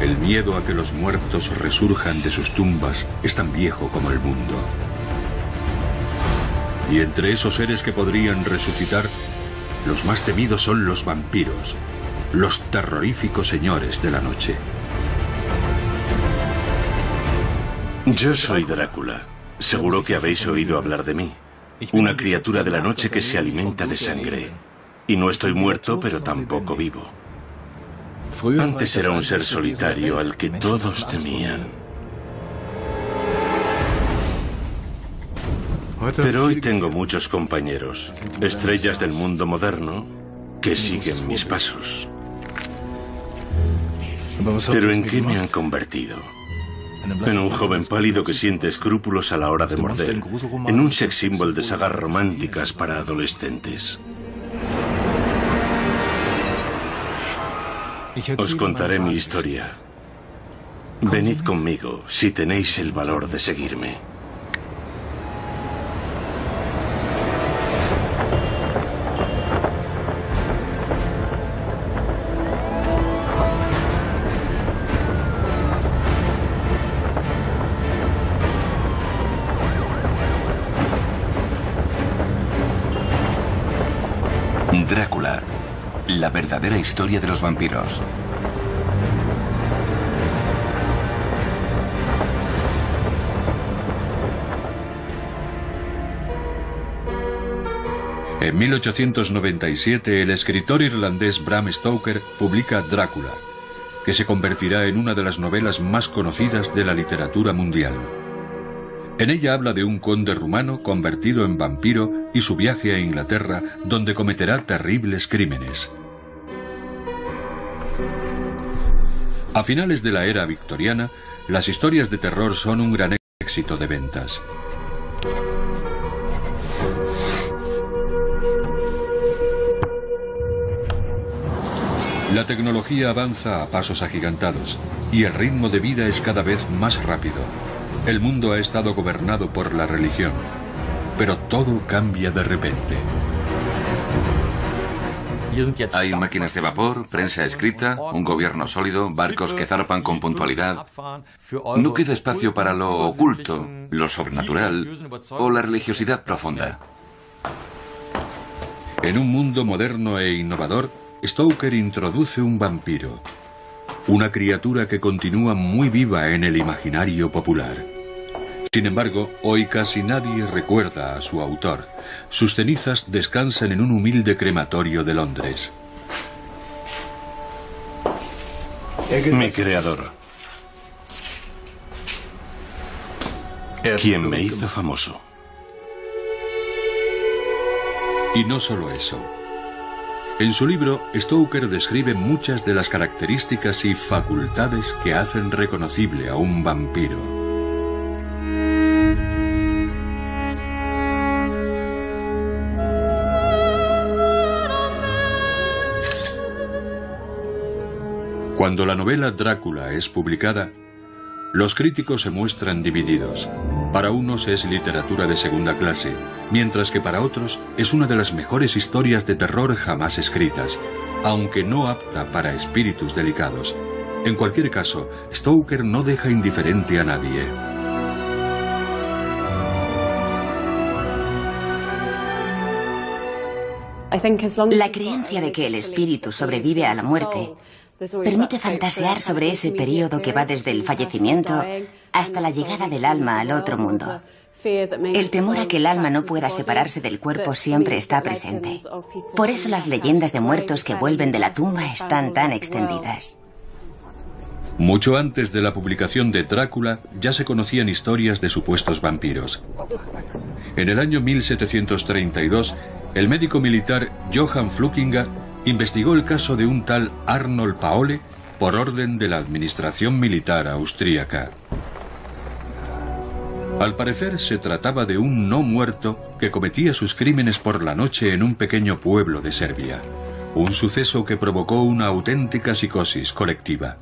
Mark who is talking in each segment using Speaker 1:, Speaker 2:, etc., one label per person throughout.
Speaker 1: El miedo a que los muertos resurjan de sus tumbas es tan viejo como el mundo. Y entre esos seres que podrían resucitar, los más temidos son los vampiros, los terroríficos señores de la noche.
Speaker 2: Yo soy Drácula. Seguro que habéis oído hablar de mí. Una criatura de la noche que se alimenta de sangre. Y no estoy muerto, pero tampoco vivo. Antes era un ser solitario al que todos temían. Pero hoy tengo muchos compañeros, estrellas del mundo moderno, que siguen mis pasos. Pero ¿en qué me han convertido? En un joven pálido que siente escrúpulos a la hora de morder. En un sex symbol de sagas románticas para adolescentes. Os contaré mi historia. Venid conmigo si tenéis el valor de seguirme.
Speaker 3: Historia de los vampiros.
Speaker 1: En 1897, el escritor irlandés Bram Stoker publica Drácula, que se convertirá en una de las novelas más conocidas de la literatura mundial. En ella habla de un conde rumano convertido en vampiro y su viaje a Inglaterra, donde cometerá terribles crímenes. A finales de la era victoriana, las historias de terror son un gran éxito de ventas. La tecnología avanza a pasos agigantados y el ritmo de vida es cada vez más rápido. El mundo ha estado gobernado por la religión, pero todo cambia de repente.
Speaker 3: Hay máquinas de vapor, prensa escrita, un gobierno sólido, barcos que zarpan con puntualidad. No queda espacio para lo oculto, lo sobrenatural o la religiosidad profunda.
Speaker 1: En un mundo moderno e innovador, Stoker introduce un vampiro, una criatura que continúa muy viva en el imaginario popular. Sin embargo, hoy casi nadie recuerda a su autor. Sus cenizas descansan en un humilde crematorio de Londres.
Speaker 2: Mi creador. Quien me hizo famoso.
Speaker 1: Y no solo eso. En su libro, Stoker describe muchas de las características y facultades que hacen reconocible a un vampiro. Cuando la novela Drácula es publicada, los críticos se muestran divididos. Para unos es literatura de segunda clase, mientras que para otros es una de las mejores historias de terror jamás escritas, aunque no apta para espíritus delicados. En cualquier caso, Stoker no deja indiferente a nadie.
Speaker 4: La creencia de que el espíritu sobrevive a la muerte permite fantasear sobre ese periodo que va desde el fallecimiento hasta la llegada del alma al otro mundo. El temor a que el alma no pueda separarse del cuerpo siempre está presente. Por eso las leyendas de muertos que vuelven de la tumba están tan extendidas.
Speaker 1: Mucho antes de la publicación de Drácula ya se conocían historias de supuestos vampiros. En el año 1732, el médico militar Johann Fluckinga investigó el caso de un tal Arnold Paole por orden de la administración militar austríaca. Al parecer se trataba de un no muerto que cometía sus crímenes por la noche en un pequeño pueblo de Serbia, un suceso que provocó una auténtica psicosis colectiva.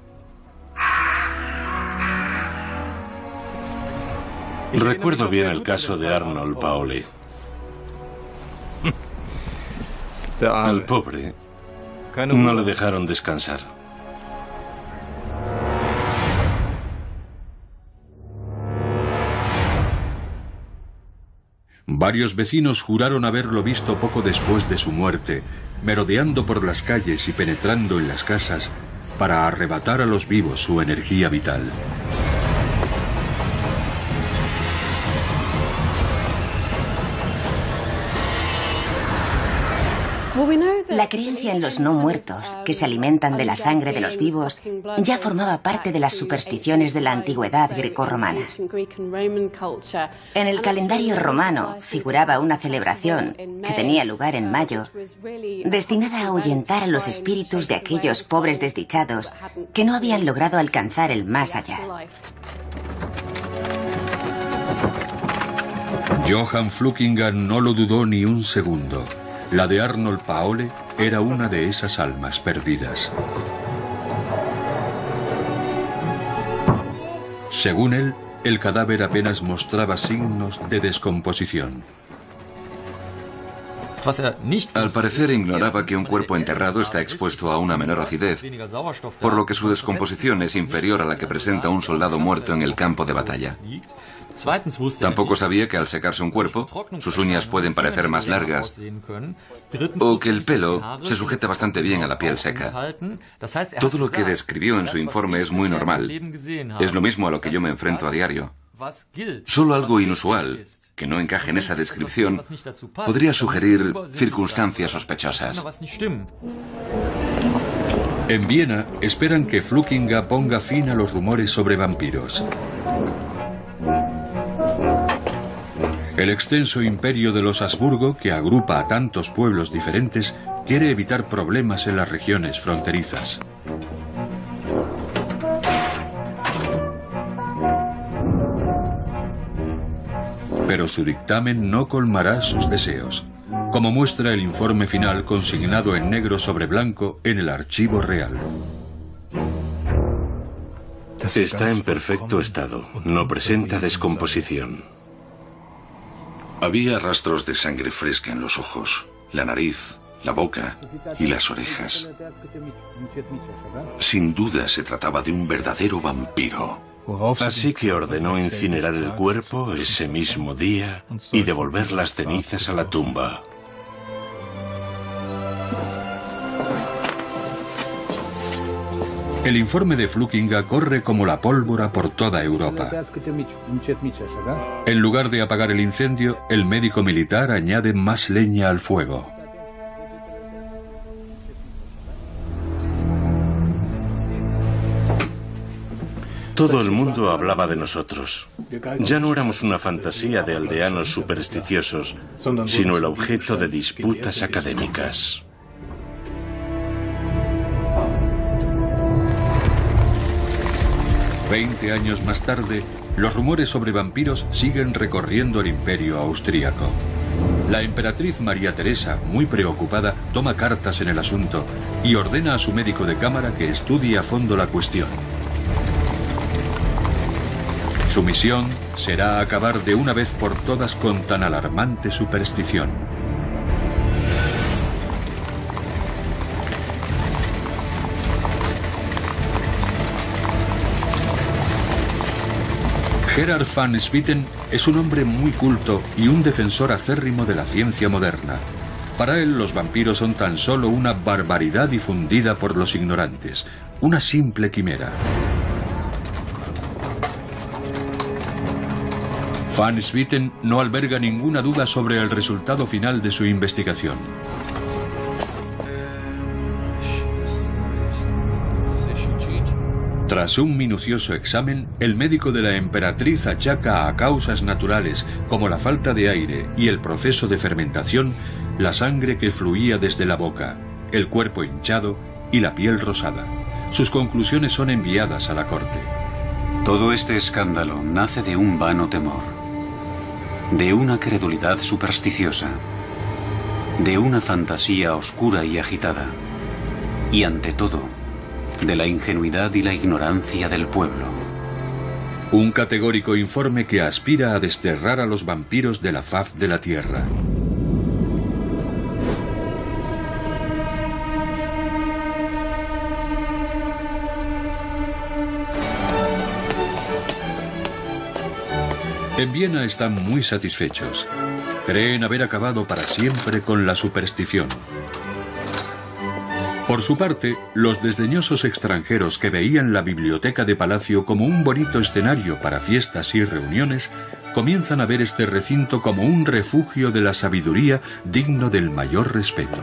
Speaker 2: Recuerdo bien el caso de Arnold Paoli. Al pobre no le dejaron descansar.
Speaker 1: Varios vecinos juraron haberlo visto poco después de su muerte, merodeando por las calles y penetrando en las casas para arrebatar a los vivos su energía vital.
Speaker 4: La creencia en los no muertos, que se alimentan de la sangre de los vivos, ya formaba parte de las supersticiones de la antigüedad grecorromana. En el calendario romano figuraba una celebración que tenía lugar en mayo, destinada a ahuyentar a los espíritus de aquellos pobres desdichados que no habían logrado alcanzar el más allá.
Speaker 1: Johann Fluckinger no lo dudó ni un segundo. La de Arnold Paole era una de esas almas perdidas. Según él, el cadáver apenas mostraba signos de descomposición.
Speaker 3: Al parecer ignoraba que un cuerpo enterrado está expuesto a una menor acidez, por lo que su descomposición es inferior a la que presenta un soldado muerto en el campo de batalla. Tampoco sabía que al secarse un cuerpo, sus uñas pueden parecer más largas o que el pelo se sujeta bastante bien a la piel seca. Todo lo que describió en su informe es muy normal. Es lo mismo a lo que yo me enfrento a diario. Solo algo inusual, que no encaje en esa descripción, podría sugerir circunstancias sospechosas.
Speaker 1: En Viena esperan que Fluckinga ponga fin a los rumores sobre vampiros. El extenso imperio de los Habsburgo, que agrupa a tantos pueblos diferentes, quiere evitar problemas en las regiones fronterizas. Pero su dictamen no colmará sus deseos, como muestra el informe final consignado en negro sobre blanco en el archivo real.
Speaker 2: Está en perfecto estado, no presenta descomposición.
Speaker 5: Había rastros de sangre fresca en los ojos, la nariz, la boca y las orejas. Sin duda se trataba de un verdadero vampiro.
Speaker 2: Así que ordenó incinerar el cuerpo ese mismo día y devolver las cenizas a la tumba.
Speaker 1: El informe de Flukinga corre como la pólvora por toda Europa. En lugar de apagar el incendio, el médico militar añade más leña al fuego.
Speaker 2: Todo el mundo hablaba de nosotros. Ya no éramos una fantasía de aldeanos supersticiosos, sino el objeto de disputas académicas.
Speaker 1: Veinte años más tarde, los rumores sobre vampiros siguen recorriendo el imperio austríaco. La emperatriz María Teresa, muy preocupada, toma cartas en el asunto y ordena a su médico de cámara que estudie a fondo la cuestión. Su misión será acabar de una vez por todas con tan alarmante superstición. Gerard van Swieten es un hombre muy culto y un defensor acérrimo de la ciencia moderna. Para él los vampiros son tan solo una barbaridad difundida por los ignorantes, una simple quimera. Van Swieten no alberga ninguna duda sobre el resultado final de su investigación. Tras un minucioso examen, el médico de la emperatriz achaca a causas naturales como la falta de aire y el proceso de fermentación la sangre que fluía desde la boca, el cuerpo hinchado y la piel rosada. Sus conclusiones son enviadas a la corte.
Speaker 6: Todo este escándalo nace de un vano temor, de una credulidad supersticiosa, de una fantasía oscura y agitada, y ante todo, de la ingenuidad y la ignorancia del pueblo.
Speaker 1: Un categórico informe que aspira a desterrar a los vampiros de la faz de la Tierra. En Viena están muy satisfechos. creen haber acabado para siempre con la superstición. Por su parte, los desdeñosos extranjeros que veían la biblioteca de palacio como un bonito escenario para fiestas y reuniones, comienzan a ver este recinto como un refugio de la sabiduría digno del mayor respeto.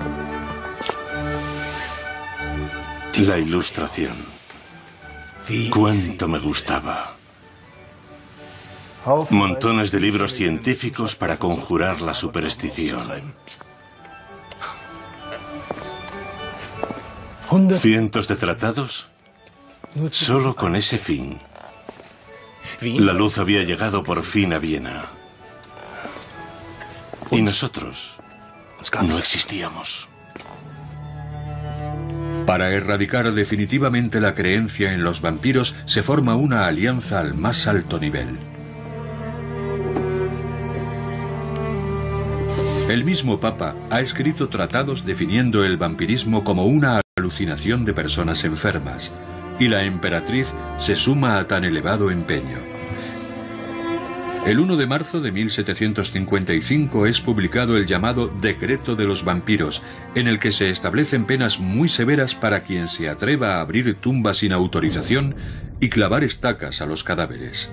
Speaker 2: La ilustración. Cuánto me gustaba. Montones de libros científicos para conjurar la superstición. Cientos de tratados solo con ese fin. La luz había llegado por fin a Viena. Y nosotros no existíamos.
Speaker 1: Para erradicar definitivamente la creencia en los vampiros se forma una alianza al más alto nivel. El mismo Papa ha escrito tratados definiendo el vampirismo como una alucinación de personas enfermas, y la emperatriz se suma a tan elevado empeño. El 1 de marzo de 1755 es publicado el llamado Decreto de los Vampiros, en el que se establecen penas muy severas para quien se atreva a abrir tumbas sin autorización y clavar estacas a los cadáveres.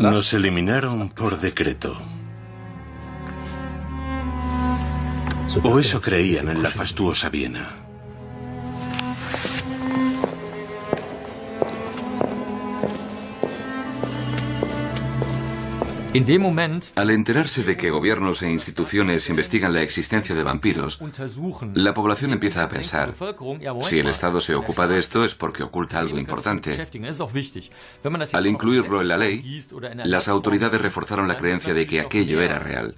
Speaker 2: Nos eliminaron por decreto. O eso creían en la fastuosa Viena.
Speaker 3: Al enterarse de que gobiernos e instituciones investigan la existencia de vampiros, la población empieza a pensar, si el Estado se ocupa de esto es porque oculta algo importante. Al incluirlo en la ley, las autoridades reforzaron la creencia de que aquello era real.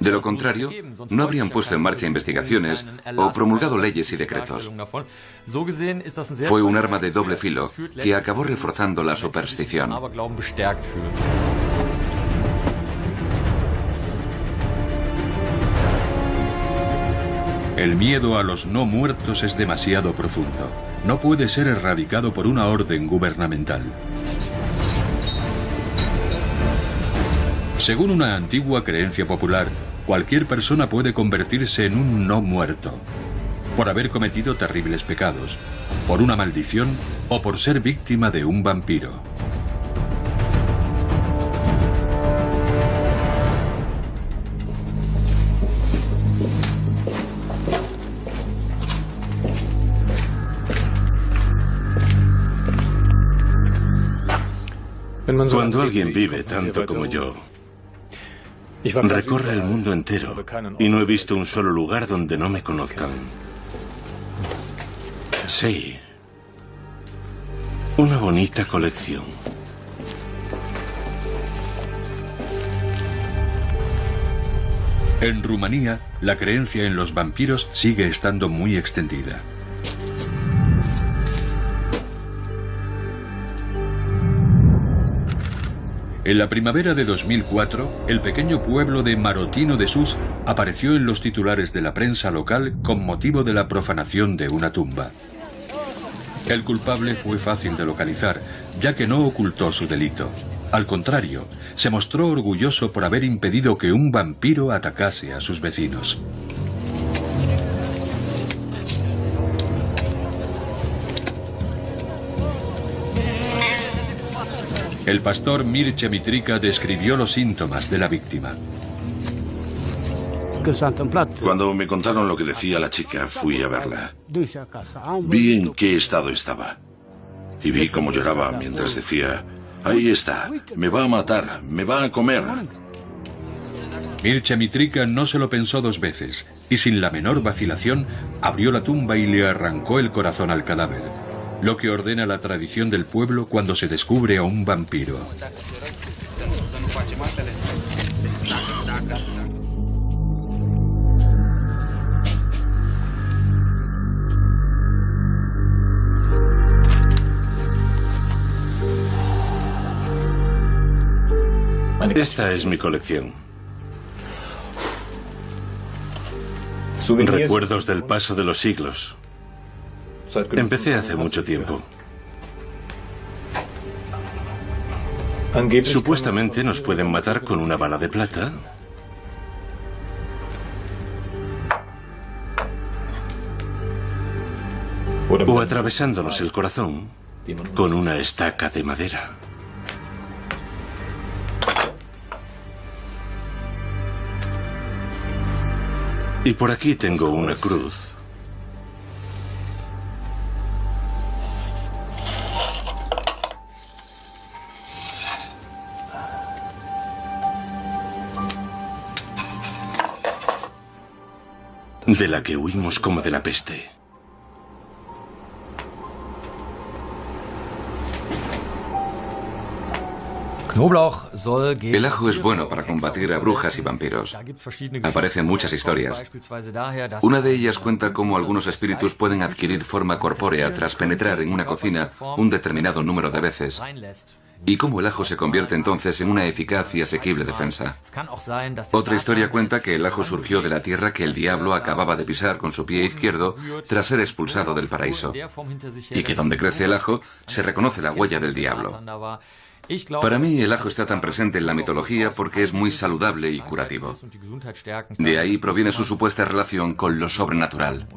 Speaker 3: De lo contrario, no habrían puesto en marcha investigaciones o promulgado leyes y decretos. Fue un arma de doble filo que acabó reforzando la superstición.
Speaker 1: El miedo a los no muertos es demasiado profundo. No puede ser erradicado por una orden gubernamental. Según una antigua creencia popular, cualquier persona puede convertirse en un no muerto, por haber cometido terribles pecados, por una maldición o por ser víctima de un vampiro.
Speaker 2: Cuando alguien vive tanto como yo, recorre el mundo entero y no he visto un solo lugar donde no me conozcan. Sí. Una bonita colección.
Speaker 1: En Rumanía, la creencia en los vampiros sigue estando muy extendida. En la primavera de 2004, el pequeño pueblo de Marotino de Sus apareció en los titulares de la prensa local con motivo de la profanación de una tumba. El culpable fue fácil de localizar, ya que no ocultó su delito. Al contrario, se mostró orgulloso por haber impedido que un vampiro atacase a sus vecinos. El pastor Mircea Mitrica describió los síntomas de la víctima.
Speaker 5: Cuando me contaron lo que decía la chica, fui a verla. Vi en qué estado estaba. Y vi cómo lloraba mientras decía, ahí está, me va a matar, me va a comer.
Speaker 1: Mircea Mitrica no se lo pensó dos veces y sin la menor vacilación abrió la tumba y le arrancó el corazón al cadáver lo que ordena la tradición del pueblo cuando se descubre a un vampiro.
Speaker 2: Esta es mi colección. Recuerdos del paso de los siglos. Empecé hace mucho tiempo. Supuestamente nos pueden matar con una bala de plata. O atravesándonos el corazón con una estaca de madera. Y por aquí tengo una cruz. De la que huimos como de la peste.
Speaker 3: El ajo es bueno para combatir a brujas y vampiros. Aparecen muchas historias. Una de ellas cuenta cómo algunos espíritus pueden adquirir forma corpórea tras penetrar en una cocina un determinado número de veces y cómo el ajo se convierte entonces en una eficaz y asequible defensa. Otra historia cuenta que el ajo surgió de la tierra que el diablo acababa de pisar con su pie izquierdo tras ser expulsado del paraíso, y que donde crece el ajo se reconoce la huella del diablo. Para mí el ajo está tan presente en la mitología porque es muy saludable y curativo. De ahí proviene su supuesta relación con lo sobrenatural.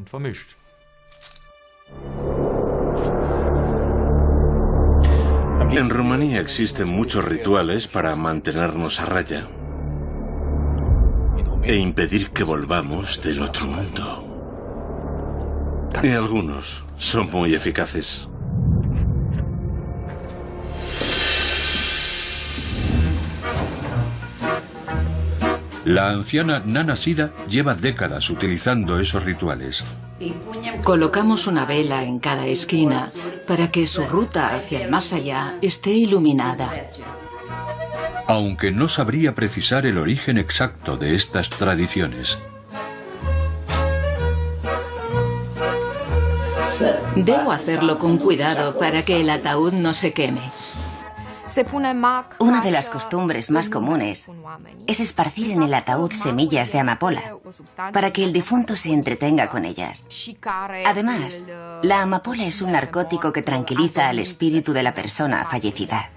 Speaker 2: En Rumanía existen muchos rituales para mantenernos a raya e impedir que volvamos del otro mundo. Y algunos son muy eficaces.
Speaker 1: La anciana Nana Sida lleva décadas utilizando esos rituales.
Speaker 7: Colocamos una vela en cada esquina para que su ruta hacia el más allá esté iluminada.
Speaker 1: Aunque no sabría precisar el origen exacto de estas tradiciones.
Speaker 7: Debo hacerlo con cuidado para que el ataúd no se queme.
Speaker 8: Una de las costumbres más comunes es esparcir en el ataúd semillas de amapola para que el difunto se entretenga con ellas. Además, la amapola es un narcótico que tranquiliza al espíritu de la persona fallecida.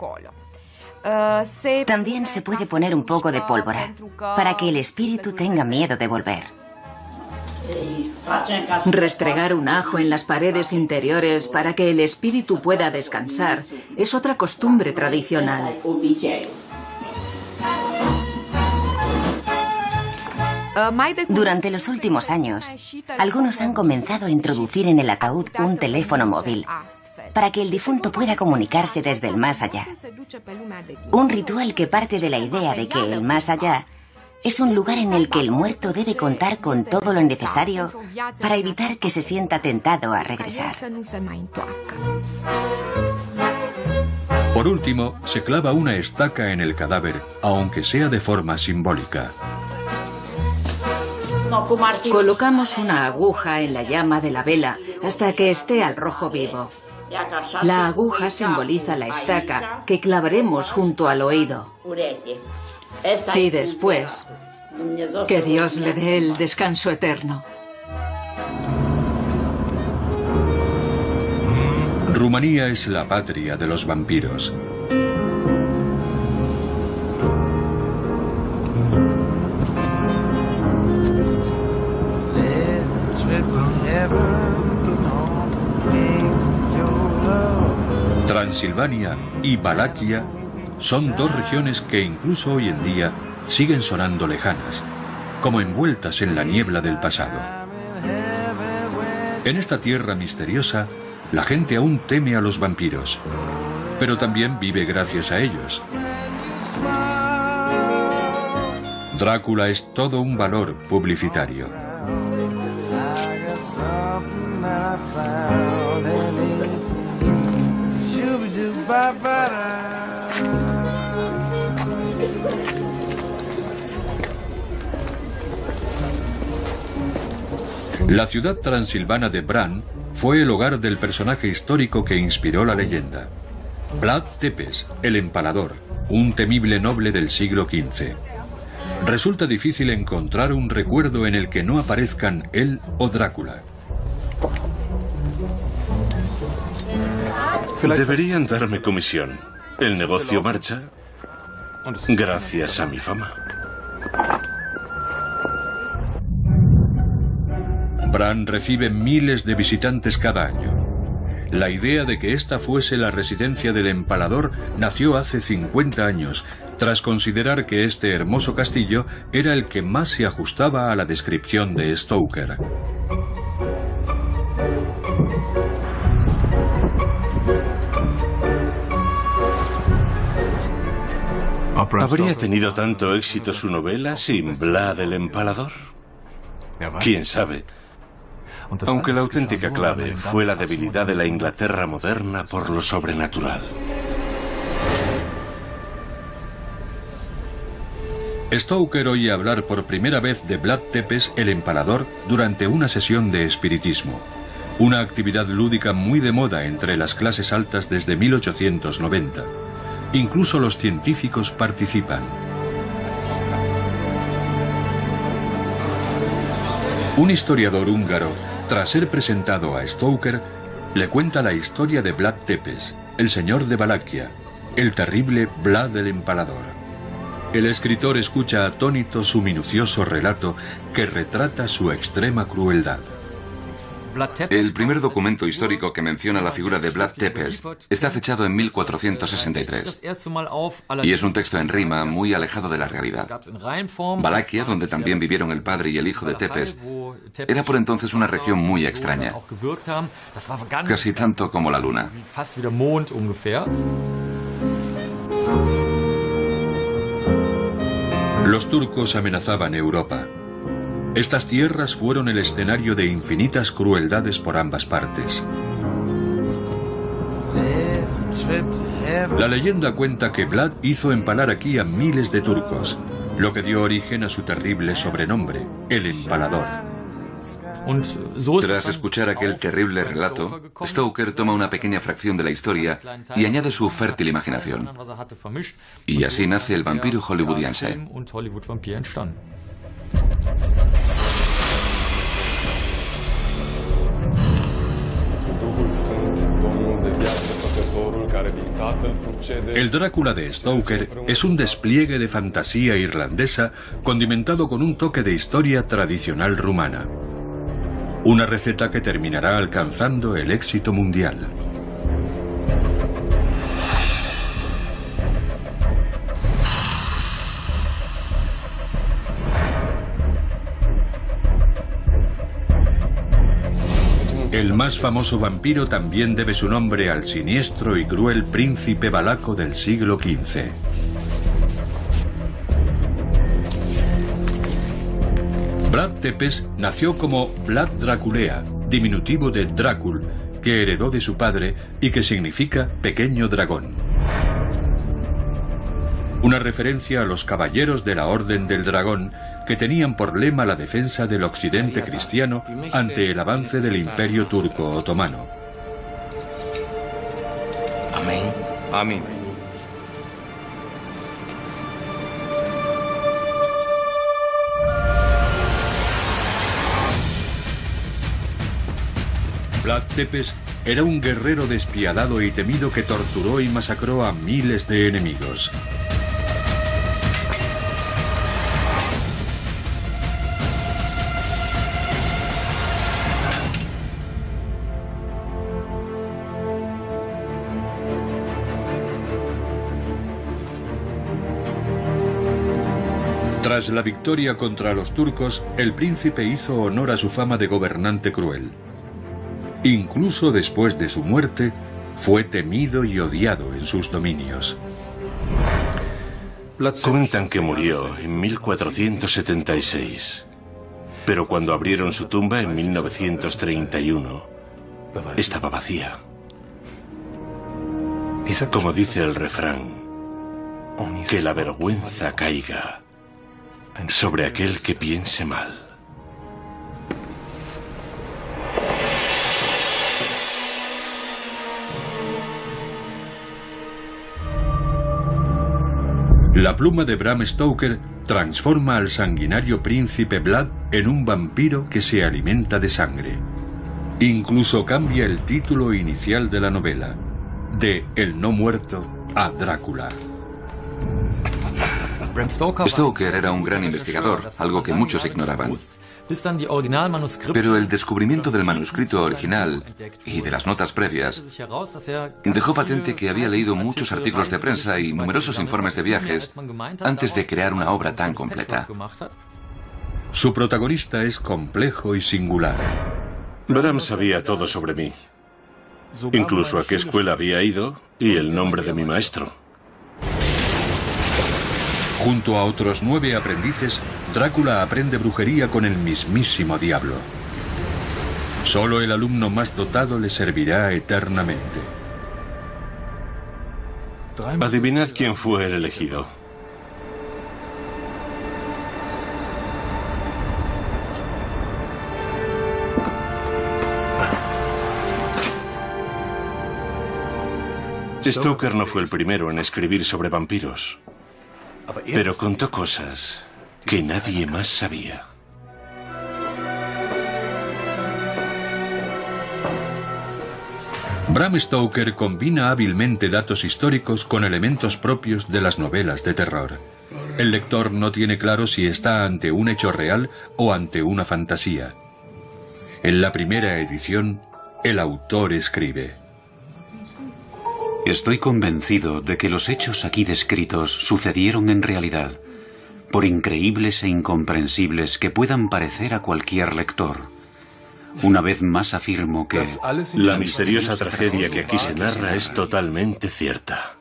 Speaker 8: También se puede poner un poco de pólvora para que el espíritu tenga miedo de volver.
Speaker 7: Restregar un ajo en las paredes interiores para que el espíritu pueda descansar es otra costumbre tradicional.
Speaker 8: Durante los últimos años, algunos han comenzado a introducir en el ataúd un teléfono móvil para que el difunto pueda comunicarse desde el más allá. Un ritual que parte de la idea de que el más allá es un lugar en el que el muerto debe contar con todo lo necesario para evitar que se sienta tentado a regresar.
Speaker 1: Por último, se clava una estaca en el cadáver, aunque sea de forma simbólica.
Speaker 7: Colocamos una aguja en la llama de la vela hasta que esté al rojo vivo. La aguja simboliza la estaca que clavaremos junto al oído. Y después, que Dios le dé el descanso eterno.
Speaker 1: Rumanía es la patria de los vampiros. Transilvania y Valaquia son dos regiones que incluso hoy en día siguen sonando lejanas, como envueltas en la niebla del pasado. En esta tierra misteriosa, la gente aún teme a los vampiros, pero también vive gracias a ellos. Drácula es todo un valor publicitario. La ciudad transilvana de Bran fue el hogar del personaje histórico que inspiró la leyenda. Vlad Tepes, el empalador, un temible noble del siglo XV. Resulta difícil encontrar un recuerdo en el que no aparezcan él o Drácula.
Speaker 2: Deberían darme comisión. El negocio marcha Gracias a mi fama.
Speaker 1: Bran recibe miles de visitantes cada año. La idea de que esta fuese la residencia del empalador nació hace 50 años, tras considerar que este hermoso castillo era el que más se ajustaba a la descripción de Stoker.
Speaker 2: ¿Habría tenido tanto éxito su novela sin Vlad el Empalador? ¿Quién sabe? Aunque la auténtica clave fue la debilidad de la Inglaterra moderna por lo sobrenatural.
Speaker 1: Stoker oye hablar por primera vez de Vlad Tepes el Empalador durante una sesión de espiritismo, una actividad lúdica muy de moda entre las clases altas desde 1890. Incluso los científicos participan. Un historiador húngaro, tras ser presentado a Stoker, le cuenta la historia de Vlad Tepes, el señor de Valaquia, el terrible Vlad el Empalador. El escritor escucha atónito su minucioso relato que retrata su extrema crueldad.
Speaker 3: El primer documento histórico que menciona la figura de Vlad Tepes está fechado en 1463 y es un texto en rima muy alejado de la realidad. Valaquia, donde también vivieron el padre y el hijo de Tepes, era por entonces una región muy extraña, casi tanto como la luna.
Speaker 1: Los turcos amenazaban Europa. Estas tierras fueron el escenario de infinitas crueldades por ambas partes. La leyenda cuenta que Vlad hizo empalar aquí a miles de turcos, lo que dio origen a su terrible sobrenombre, el empalador.
Speaker 3: Tras escuchar aquel terrible relato, Stoker toma una pequeña fracción de la historia y añade su fértil imaginación. Y así nace el vampiro hollywoodiense.
Speaker 1: El Drácula de Stoker es un despliegue de fantasía irlandesa condimentado con un toque de historia tradicional rumana. Una receta que terminará alcanzando el éxito mundial. El más famoso vampiro también debe su nombre al siniestro y cruel príncipe balaco del siglo XV. Vlad Tepes nació como Vlad Draculea, diminutivo de Drácul, que heredó de su padre y que significa pequeño dragón. Una referencia a los caballeros de la Orden del Dragón que tenían por lema la defensa del occidente cristiano ante el avance del imperio turco otomano.
Speaker 2: Amén. Amén.
Speaker 1: Vlad Tepes era un guerrero despiadado y temido que torturó y masacró a miles de enemigos. Tras la victoria contra los turcos, el príncipe hizo honor a su fama de gobernante cruel. Incluso después de su muerte, fue temido y odiado en sus dominios.
Speaker 2: Cuentan que murió en 1476, pero cuando abrieron su tumba en 1931, estaba vacía. Como dice el refrán, que la vergüenza caiga sobre aquel que piense mal.
Speaker 1: La pluma de Bram Stoker transforma al sanguinario príncipe Vlad en un vampiro que se alimenta de sangre. Incluso cambia el título inicial de la novela, de El no muerto a Drácula.
Speaker 3: Stoker era un gran investigador, algo que muchos ignoraban. Pero el descubrimiento del manuscrito original y de las notas previas dejó patente que había leído muchos artículos de prensa y numerosos informes de viajes antes de crear una obra tan completa.
Speaker 1: Su protagonista es complejo y singular.
Speaker 2: Bram sabía todo sobre mí, incluso a qué escuela había ido y el nombre de mi maestro.
Speaker 1: Junto a otros nueve aprendices, Drácula aprende brujería con el mismísimo diablo. Solo el alumno más dotado le servirá eternamente.
Speaker 2: Adivinad quién fue el elegido. Stoker no fue el primero en escribir sobre vampiros, pero contó cosas que nadie más sabía.
Speaker 1: Bram Stoker combina hábilmente datos históricos con elementos propios de las novelas de terror. El lector no tiene claro si está ante un hecho real o ante una fantasía. En la primera edición, el autor escribe.
Speaker 6: Estoy convencido de que los hechos aquí descritos sucedieron en realidad, por increíbles e incomprensibles que puedan parecer a cualquier lector. Una vez más afirmo que...
Speaker 2: La misteriosa tragedia que aquí se narra es totalmente cierta.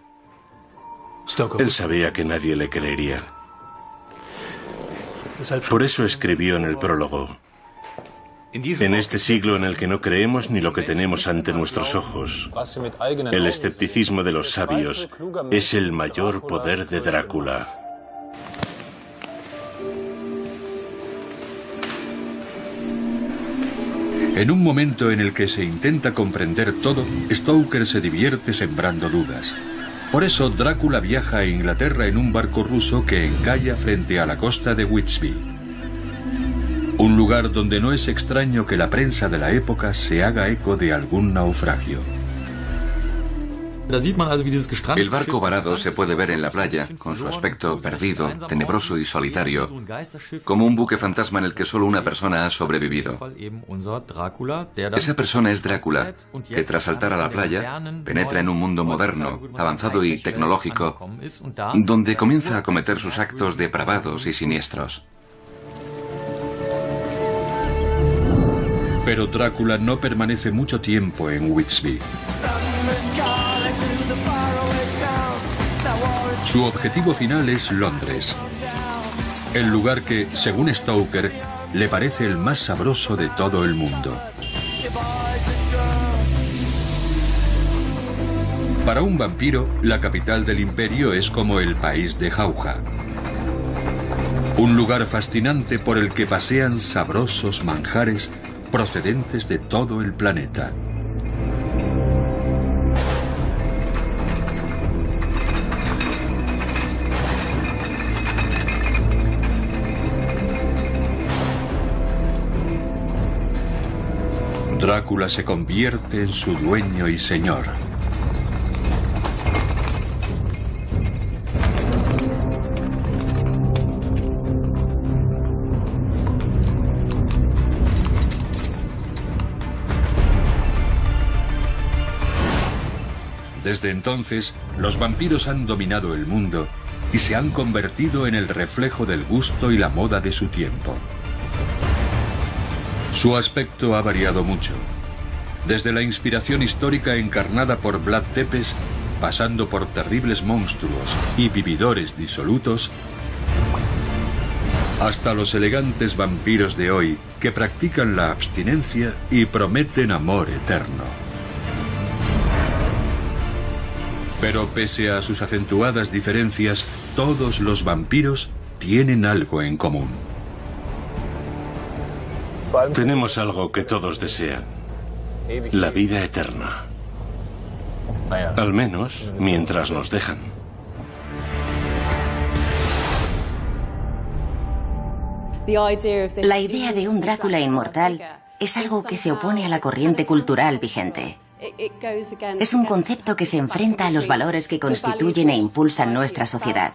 Speaker 2: Él sabía que nadie le creería. Por eso escribió en el prólogo, en este siglo en el que no creemos ni lo que tenemos ante nuestros ojos, el escepticismo de los sabios es el mayor poder de Drácula.
Speaker 1: En un momento en el que se intenta comprender todo, Stoker se divierte sembrando dudas. Por eso Drácula viaja a Inglaterra en un barco ruso que encalla frente a la costa de Whitby. Un lugar donde no es extraño que la prensa de la época se haga eco de algún naufragio.
Speaker 3: El barco varado se puede ver en la playa, con su aspecto perdido, tenebroso y solitario, como un buque fantasma en el que solo una persona ha sobrevivido. Esa persona es Drácula, que tras saltar a la playa, penetra en un mundo moderno, avanzado y tecnológico, donde comienza a cometer sus actos depravados y siniestros.
Speaker 1: Pero Drácula no permanece mucho tiempo en Whitby. Su objetivo final es Londres, el lugar que, según Stoker, le parece el más sabroso de todo el mundo. Para un vampiro, la capital del imperio es como el país de Jauja. Un lugar fascinante por el que pasean sabrosos manjares procedentes de todo el planeta. Drácula se convierte en su dueño y señor. Desde entonces, los vampiros han dominado el mundo y se han convertido en el reflejo del gusto y la moda de su tiempo. Su aspecto ha variado mucho, desde la inspiración histórica encarnada por Vlad Tepes, pasando por terribles monstruos y vividores disolutos, hasta los elegantes vampiros de hoy que practican la abstinencia y prometen amor eterno. Pero pese a sus acentuadas diferencias, todos los vampiros tienen algo en común.
Speaker 2: Tenemos algo que todos desean. La vida eterna. Al menos mientras nos dejan.
Speaker 4: La idea de un Drácula inmortal es algo que se opone a la corriente cultural vigente. Es un concepto que se enfrenta a los valores que constituyen e impulsan nuestra sociedad.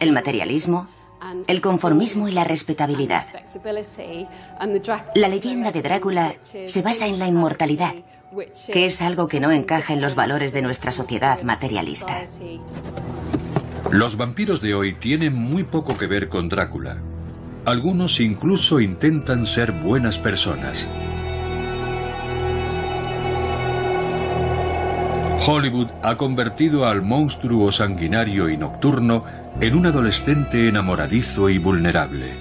Speaker 4: El materialismo, el conformismo y la respetabilidad. La leyenda de Drácula se basa en la inmortalidad, que es algo que no encaja en los valores de nuestra sociedad materialista.
Speaker 1: Los vampiros de hoy tienen muy poco que ver con Drácula. Algunos incluso intentan ser buenas personas. Hollywood ha convertido al monstruo sanguinario y nocturno en un adolescente enamoradizo y vulnerable.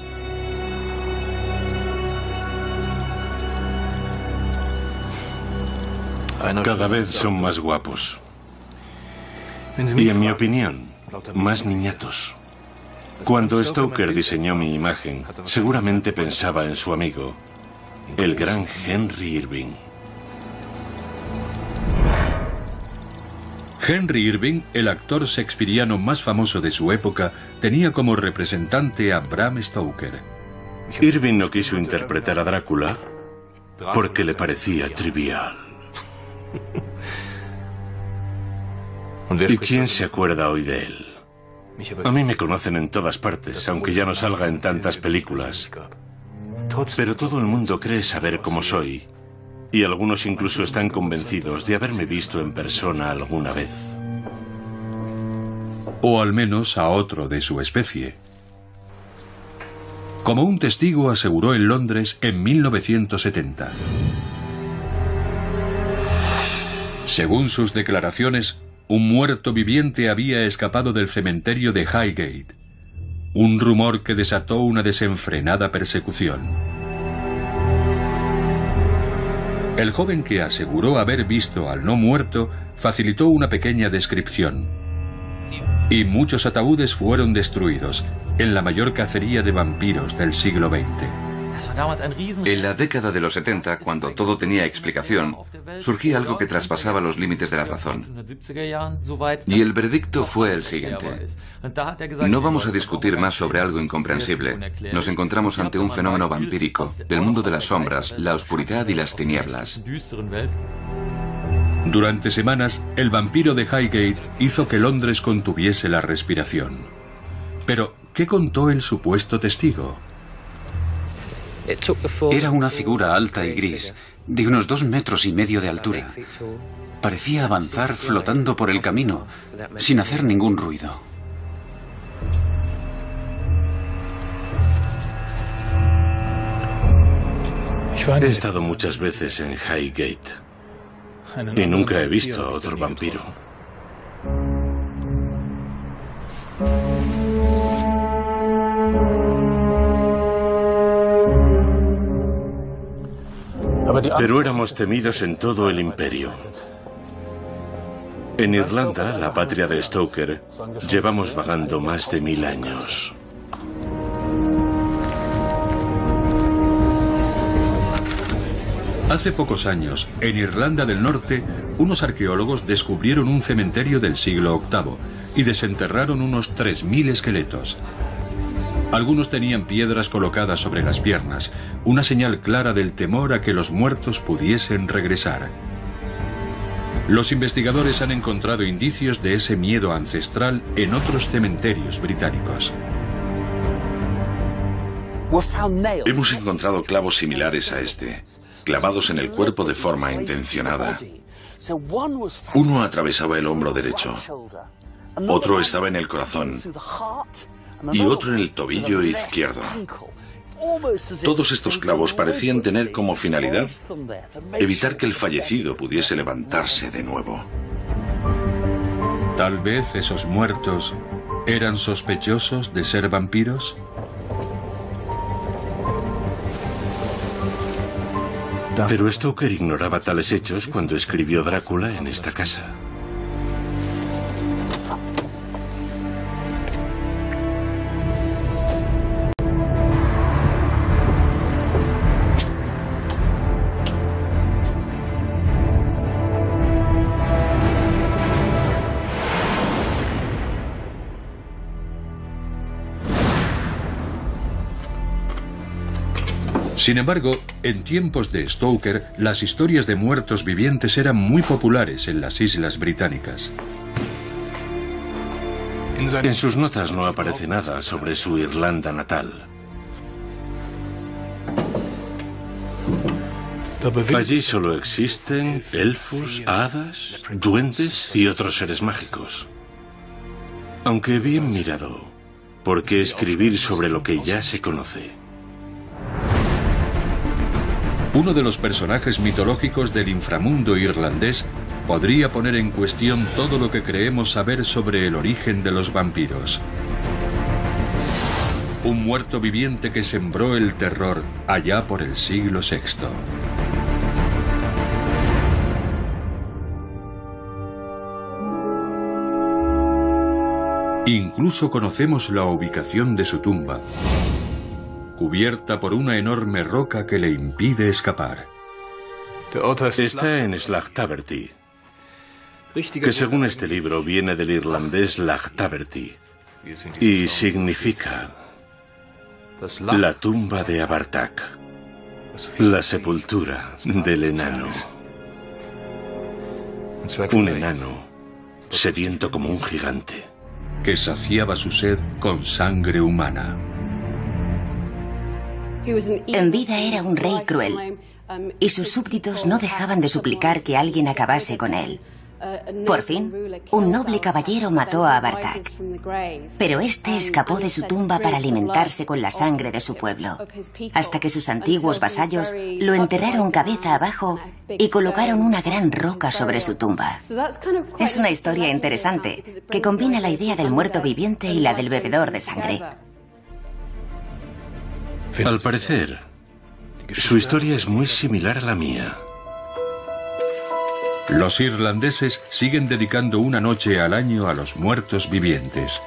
Speaker 2: Cada vez son más guapos. Y en mi opinión, más niñatos. Cuando Stoker diseñó mi imagen, seguramente pensaba en su amigo, el gran Henry Irving.
Speaker 1: Henry Irving, el actor shakespeariano más famoso de su época, tenía como representante a Bram Stoker.
Speaker 2: Irving no quiso interpretar a Drácula porque le parecía trivial. ¿Y quién se acuerda hoy de él? A mí me conocen en todas partes, aunque ya no salga en tantas películas. Pero todo el mundo cree saber cómo soy y algunos incluso están convencidos de haberme visto en persona alguna vez.
Speaker 1: O al menos a otro de su especie. Como un testigo aseguró en Londres en 1970. Según sus declaraciones, un muerto viviente había escapado del cementerio de Highgate. Un rumor que desató una desenfrenada persecución. El joven que aseguró haber visto al no muerto facilitó una pequeña descripción. Y muchos ataúdes fueron destruidos en la mayor cacería de vampiros del siglo XX.
Speaker 3: En la década de los 70, cuando todo tenía explicación, surgía algo que traspasaba los límites de la razón. Y el veredicto fue el siguiente. No vamos a discutir más sobre algo incomprensible. Nos encontramos ante un fenómeno vampírico, del mundo de las sombras, la oscuridad y las tinieblas.
Speaker 1: Durante semanas, el vampiro de Highgate hizo que Londres contuviese la respiración. Pero, ¿qué contó el supuesto testigo?
Speaker 6: Era una figura alta y gris, de unos dos metros y medio de altura. Parecía avanzar flotando por el camino, sin hacer ningún ruido.
Speaker 2: He estado muchas veces en Highgate y nunca he visto a otro vampiro. Pero éramos temidos en todo el imperio. En Irlanda, la patria de Stoker, llevamos vagando más de mil años.
Speaker 1: Hace pocos años, en Irlanda del Norte, unos arqueólogos descubrieron un cementerio del siglo VIII y desenterraron unos 3.000 esqueletos. Algunos tenían piedras colocadas sobre las piernas, una señal clara del temor a que los muertos pudiesen regresar. Los investigadores han encontrado indicios de ese miedo ancestral en otros cementerios británicos.
Speaker 5: Hemos encontrado clavos similares a este, clavados en el cuerpo de forma intencionada. Uno atravesaba el hombro derecho, otro estaba en el corazón y otro en el tobillo izquierdo. Todos estos clavos parecían tener como finalidad evitar que el fallecido pudiese levantarse de nuevo.
Speaker 1: Tal vez esos muertos eran sospechosos de ser vampiros.
Speaker 2: Pero Stoker ignoraba tales hechos cuando escribió Drácula en esta casa.
Speaker 1: Sin embargo, en tiempos de Stoker, las historias de muertos vivientes eran muy populares en las islas británicas.
Speaker 2: En sus notas no aparece nada sobre su Irlanda natal. Allí solo existen elfos, hadas, duendes y otros seres mágicos. Aunque bien mirado, ¿por qué escribir sobre lo que ya se conoce?
Speaker 1: Uno de los personajes mitológicos del inframundo irlandés podría poner en cuestión todo lo que creemos saber sobre el origen de los vampiros. Un muerto viviente que sembró el terror allá por el siglo VI. Incluso conocemos la ubicación de su tumba, cubierta por una enorme roca que le impide escapar.
Speaker 2: Está en Slagtaverty, que según este libro viene del irlandés Lachtaverty y significa la tumba de Abartak, la sepultura del enano. Un enano sediento como un gigante
Speaker 1: que saciaba su sed con sangre humana.
Speaker 4: En vida era un rey cruel y sus súbditos no dejaban de suplicar que alguien acabase con él. Por fin, un noble caballero mató a Bartak, pero este escapó de su tumba para alimentarse con la sangre de su pueblo, hasta que sus antiguos vasallos lo enterraron cabeza abajo y colocaron una gran roca sobre su tumba. Es una historia interesante que combina la idea del muerto viviente y la del bebedor de sangre.
Speaker 2: Al parecer, su historia es muy similar a la mía.
Speaker 1: Los irlandeses siguen dedicando una noche al año a los muertos vivientes.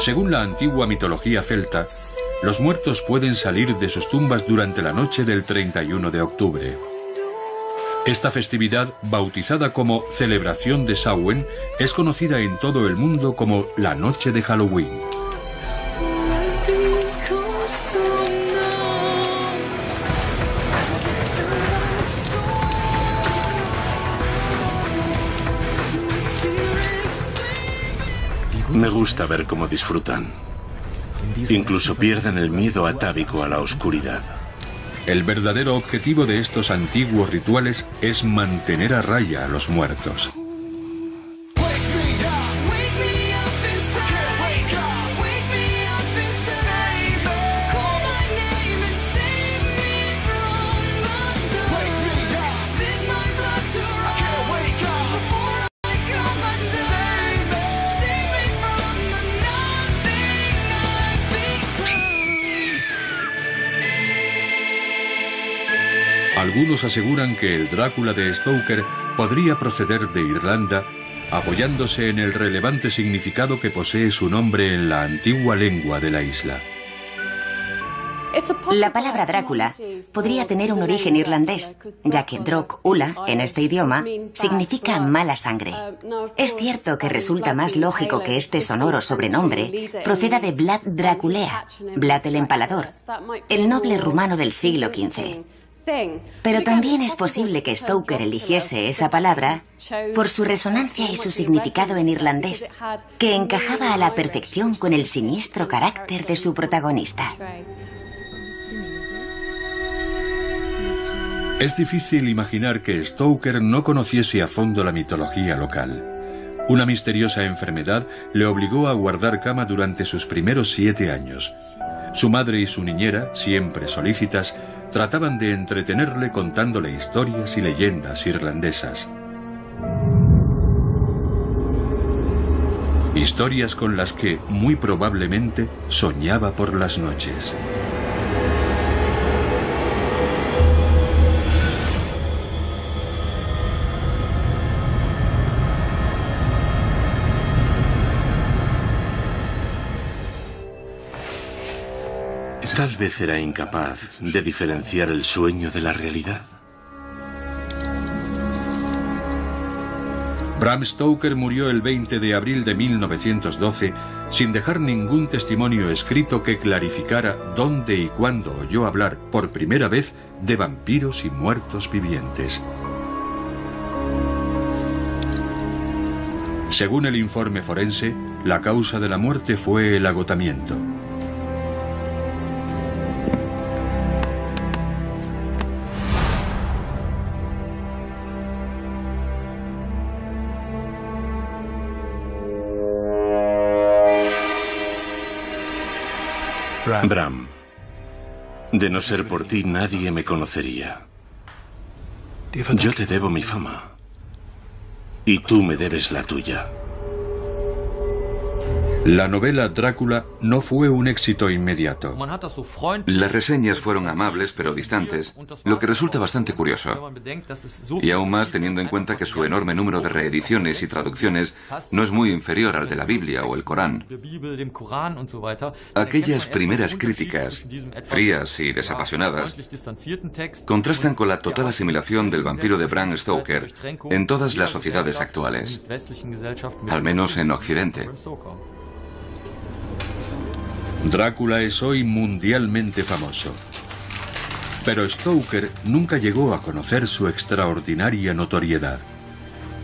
Speaker 1: Según la antigua mitología celta, los muertos pueden salir de sus tumbas durante la noche del 31 de octubre. Esta festividad, bautizada como celebración de Samhain, es conocida en todo el mundo como la noche de Halloween.
Speaker 2: Me gusta ver cómo disfrutan. Incluso pierden el miedo atávico a la oscuridad.
Speaker 1: El verdadero objetivo de estos antiguos rituales es mantener a raya a los muertos. Algunos aseguran que el Drácula de Stoker podría proceder de Irlanda, apoyándose en el relevante significado que posee su nombre en la antigua lengua de la isla.
Speaker 4: La palabra Drácula podría tener un origen irlandés, ya que Droc Ula, en este idioma, significa mala sangre. Es cierto que resulta más lógico que este sonoro sobrenombre proceda de Vlad Draculea, Vlad el Empalador, el noble rumano del siglo XV. Pero también es posible que Stoker eligiese esa palabra por su resonancia y su significado en irlandés, que encajaba a la perfección con el siniestro carácter de su protagonista.
Speaker 1: Es difícil imaginar que Stoker no conociese a fondo la mitología local. Una misteriosa enfermedad le obligó a guardar cama durante sus primeros siete años. Su madre y su niñera, siempre solícitas, trataban de entretenerle contándole historias y leyendas irlandesas. Historias con las que, muy probablemente, soñaba por las noches.
Speaker 2: Tal vez era incapaz de diferenciar el sueño de la realidad.
Speaker 1: Bram Stoker murió el 20 de abril de 1912 sin dejar ningún testimonio escrito que clarificara dónde y cuándo oyó hablar por primera vez de vampiros y muertos vivientes. Según el informe forense, la causa de la muerte fue el agotamiento.
Speaker 2: Bram, de no ser por ti nadie me conocería. Yo te debo mi fama. Y tú me debes la tuya.
Speaker 1: La novela Drácula no fue un éxito inmediato.
Speaker 3: Las reseñas fueron amables pero distantes, lo que resulta bastante curioso. Y aún más teniendo en cuenta que su enorme número de reediciones y traducciones no es muy inferior al de la Biblia o el Corán. Aquellas primeras críticas, frías y desapasionadas, contrastan con la total asimilación del vampiro de Bram Stoker en todas las sociedades actuales, al menos en Occidente.
Speaker 1: Drácula es hoy mundialmente famoso. Pero Stoker nunca llegó a conocer su extraordinaria notoriedad.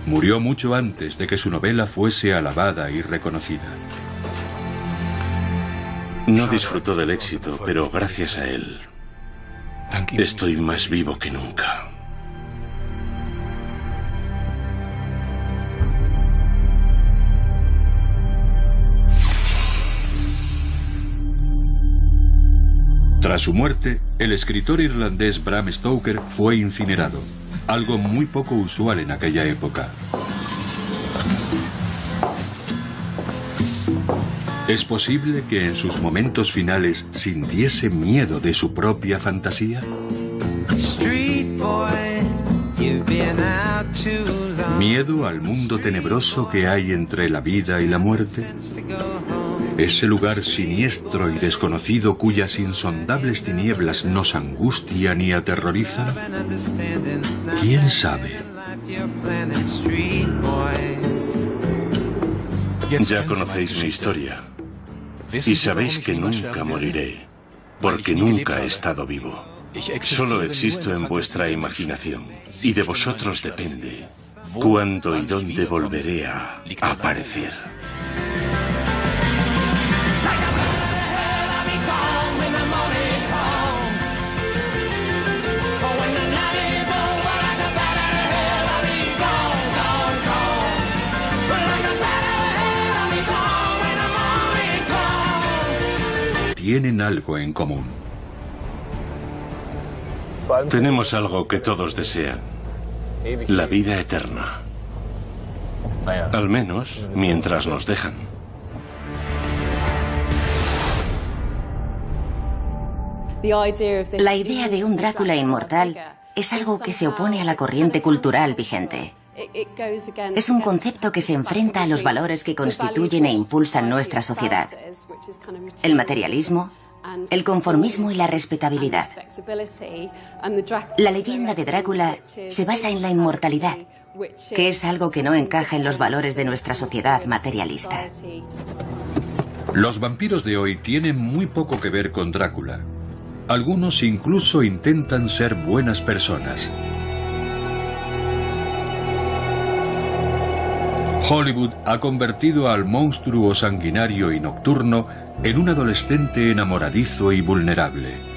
Speaker 1: Murió mucho antes de que su novela fuese alabada y reconocida.
Speaker 2: No disfrutó del éxito, pero gracias a él estoy más vivo que nunca.
Speaker 1: Tras su muerte, el escritor irlandés Bram Stoker fue incinerado, algo muy poco usual en aquella época. ¿Es posible que en sus momentos finales sintiese miedo de su propia fantasía? ¿Miedo al mundo tenebroso que hay entre la vida y la muerte? Ese lugar siniestro y desconocido cuyas insondables tinieblas nos angustian y aterrorizan. ¿Quién sabe?
Speaker 2: Ya conocéis mi historia. Y sabéis que nunca moriré, porque nunca he estado vivo. Solo existo en vuestra imaginación, y de vosotros depende cuándo y dónde volveré a aparecer.
Speaker 1: Tienen algo en común.
Speaker 2: Tenemos algo que todos desean. La vida eterna. Al menos mientras nos dejan.
Speaker 4: La idea de un Drácula inmortal es algo que se opone a la corriente cultural vigente. Es un concepto que se enfrenta a los valores que constituyen e impulsan nuestra sociedad. El materialismo, el conformismo y la respetabilidad. La leyenda de Drácula se basa en la inmortalidad, que es algo que no encaja en los valores de nuestra sociedad materialista.
Speaker 1: Los vampiros de hoy tienen muy poco que ver con Drácula. Algunos incluso intentan ser buenas personas. Hollywood ha convertido al monstruo sanguinario y nocturno en un adolescente enamoradizo y vulnerable.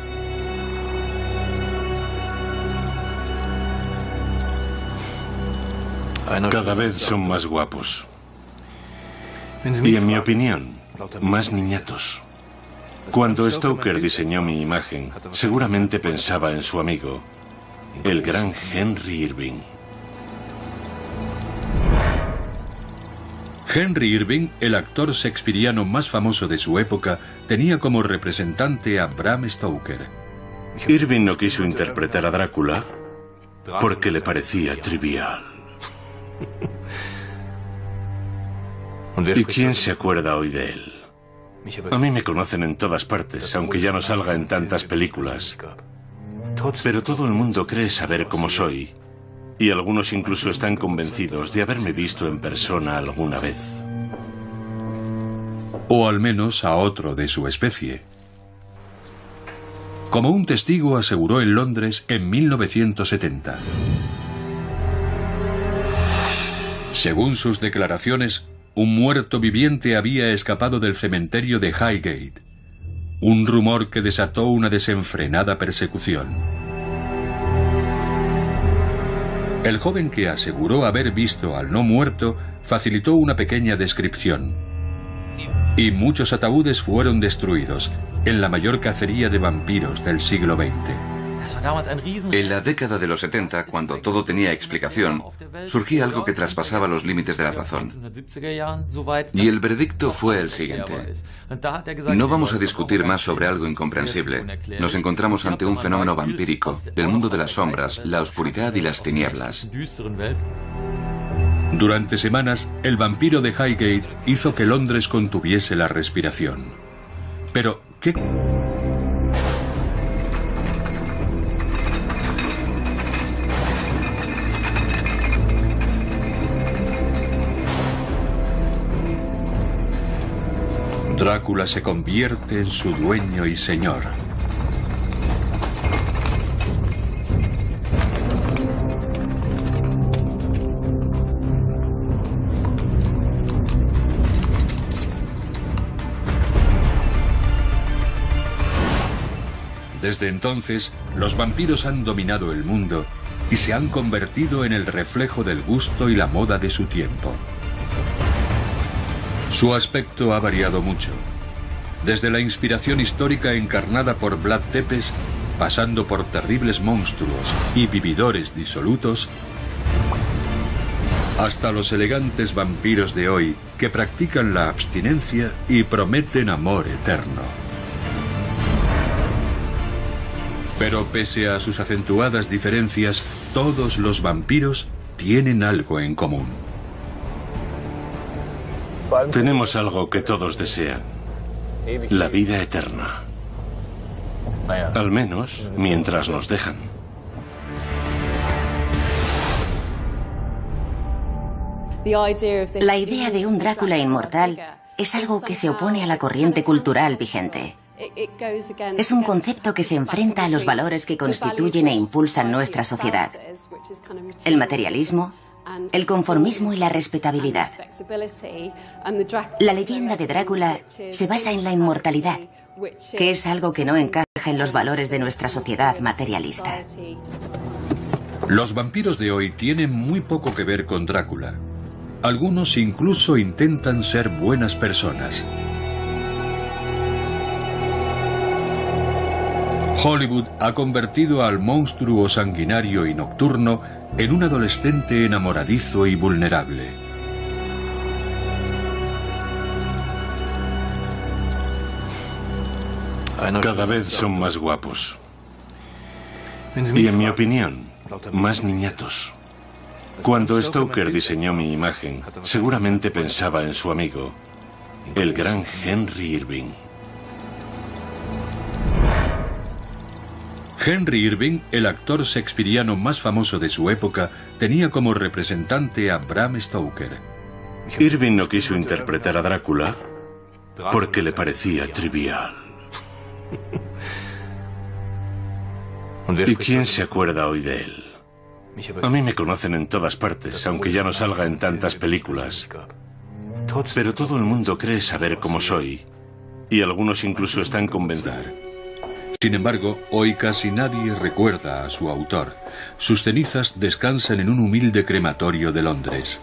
Speaker 2: Cada vez son más guapos. Y en mi opinión, más niñatos. Cuando Stoker diseñó mi imagen, seguramente pensaba en su amigo, el gran Henry Irving.
Speaker 1: Henry Irving, el actor shakespeariano más famoso de su época, tenía como representante a Bram Stoker.
Speaker 2: Irving no quiso interpretar a Drácula porque le parecía trivial. ¿Y quién se acuerda hoy de él? A mí me conocen en todas partes, aunque ya no salga en tantas películas. Pero todo el mundo cree saber cómo soy y algunos incluso están convencidos de haberme visto en persona alguna vez.
Speaker 1: O al menos a otro de su especie. Como un testigo aseguró en Londres en 1970. Según sus declaraciones, un muerto viviente había escapado del cementerio de Highgate, un rumor que desató una desenfrenada persecución. El joven que aseguró haber visto al no muerto facilitó una pequeña descripción. Y muchos ataúdes fueron destruidos en la mayor cacería de vampiros del siglo XX.
Speaker 3: En la década de los 70, cuando todo tenía explicación, surgía algo que traspasaba los límites de la razón. Y el veredicto fue el siguiente. No vamos a discutir más sobre algo incomprensible. Nos encontramos ante un fenómeno vampírico, del mundo de las sombras, la oscuridad y las tinieblas.
Speaker 1: Durante semanas, el vampiro de Highgate hizo que Londres contuviese la respiración. Pero, ¿qué Drácula se convierte en su dueño y señor. Desde entonces, los vampiros han dominado el mundo y se han convertido en el reflejo del gusto y la moda de su tiempo. Su aspecto ha variado mucho. Desde la inspiración histórica encarnada por Vlad Tepes, pasando por terribles monstruos y vividores disolutos, hasta los elegantes vampiros de hoy que practican la abstinencia y prometen amor eterno. Pero pese a sus acentuadas diferencias, todos los vampiros tienen algo en común.
Speaker 2: Tenemos algo que todos desean. La vida eterna. Al menos mientras nos dejan.
Speaker 4: La idea de un Drácula inmortal es algo que se opone a la corriente cultural vigente. Es un concepto que se enfrenta a los valores que constituyen e impulsan nuestra sociedad. El materialismo, el conformismo y la respetabilidad. La leyenda de Drácula se basa en la inmortalidad, que es algo que no encaja en los valores de nuestra sociedad materialista.
Speaker 1: Los vampiros de hoy tienen muy poco que ver con Drácula. Algunos incluso intentan ser buenas personas. Hollywood ha convertido al monstruo sanguinario y nocturno en un adolescente enamoradizo y vulnerable.
Speaker 2: Cada vez son más guapos. Y en mi opinión, más niñatos. Cuando Stoker diseñó mi imagen, seguramente pensaba en su amigo, el gran Henry Irving.
Speaker 1: Henry Irving, el actor shakespeariano más famoso de su época, tenía como representante a Bram Stoker.
Speaker 2: Irving no quiso interpretar a Drácula porque le parecía trivial. ¿Y quién se acuerda hoy de él? A mí me conocen en todas partes, aunque ya no salga en tantas películas. Pero todo el mundo cree saber cómo soy. Y algunos incluso están convencidos.
Speaker 1: Sin embargo, hoy casi nadie recuerda a su autor. Sus cenizas descansan en un humilde crematorio de Londres.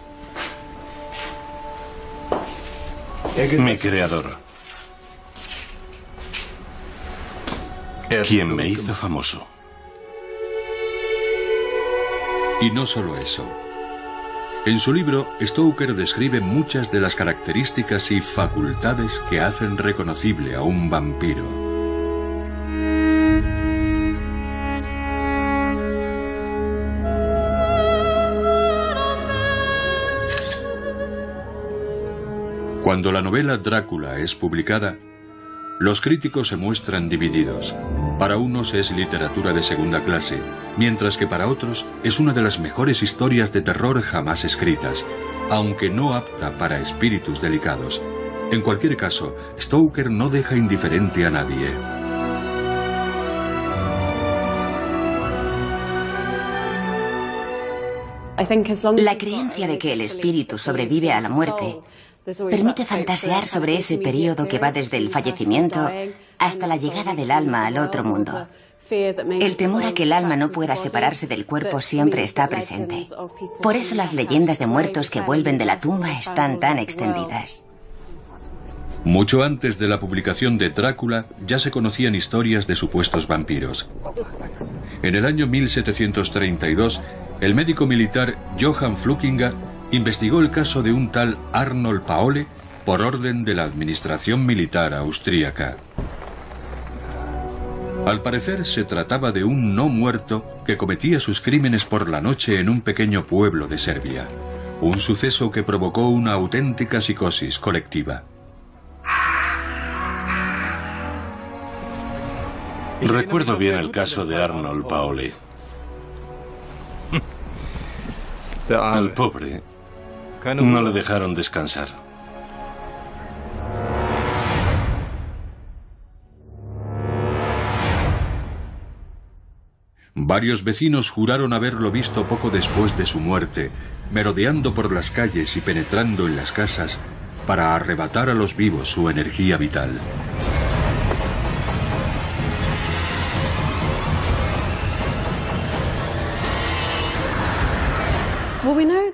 Speaker 2: Mi creador. Quien me hizo famoso.
Speaker 1: Y no solo eso. En su libro, Stoker describe muchas de las características y facultades que hacen reconocible a un vampiro. Cuando la novela Drácula es publicada, los críticos se muestran divididos. Para unos es literatura de segunda clase, mientras que para otros es una de las mejores historias de terror jamás escritas, aunque no apta para espíritus delicados. En cualquier caso, Stoker no deja indiferente a nadie.
Speaker 4: La creencia de que el espíritu sobrevive a la muerte permite fantasear sobre ese periodo que va desde el fallecimiento hasta la llegada del alma al otro mundo. El temor a que el alma no pueda separarse del cuerpo siempre está presente. Por eso las leyendas de muertos que vuelven de la tumba están tan extendidas.
Speaker 1: Mucho antes de la publicación de Drácula ya se conocían historias de supuestos vampiros. En el año 1732, el médico militar Johann Fluckinga investigó el caso de un tal Arnold Paole por orden de la administración militar austríaca. Al parecer se trataba de un no muerto que cometía sus crímenes por la noche en un pequeño pueblo de Serbia, un suceso que provocó una auténtica psicosis colectiva.
Speaker 2: Recuerdo bien el caso de Arnold Paoli. Al pobre no le dejaron descansar.
Speaker 1: Varios vecinos juraron haberlo visto poco después de su muerte, merodeando por las calles y penetrando en las casas para arrebatar a los vivos su energía vital.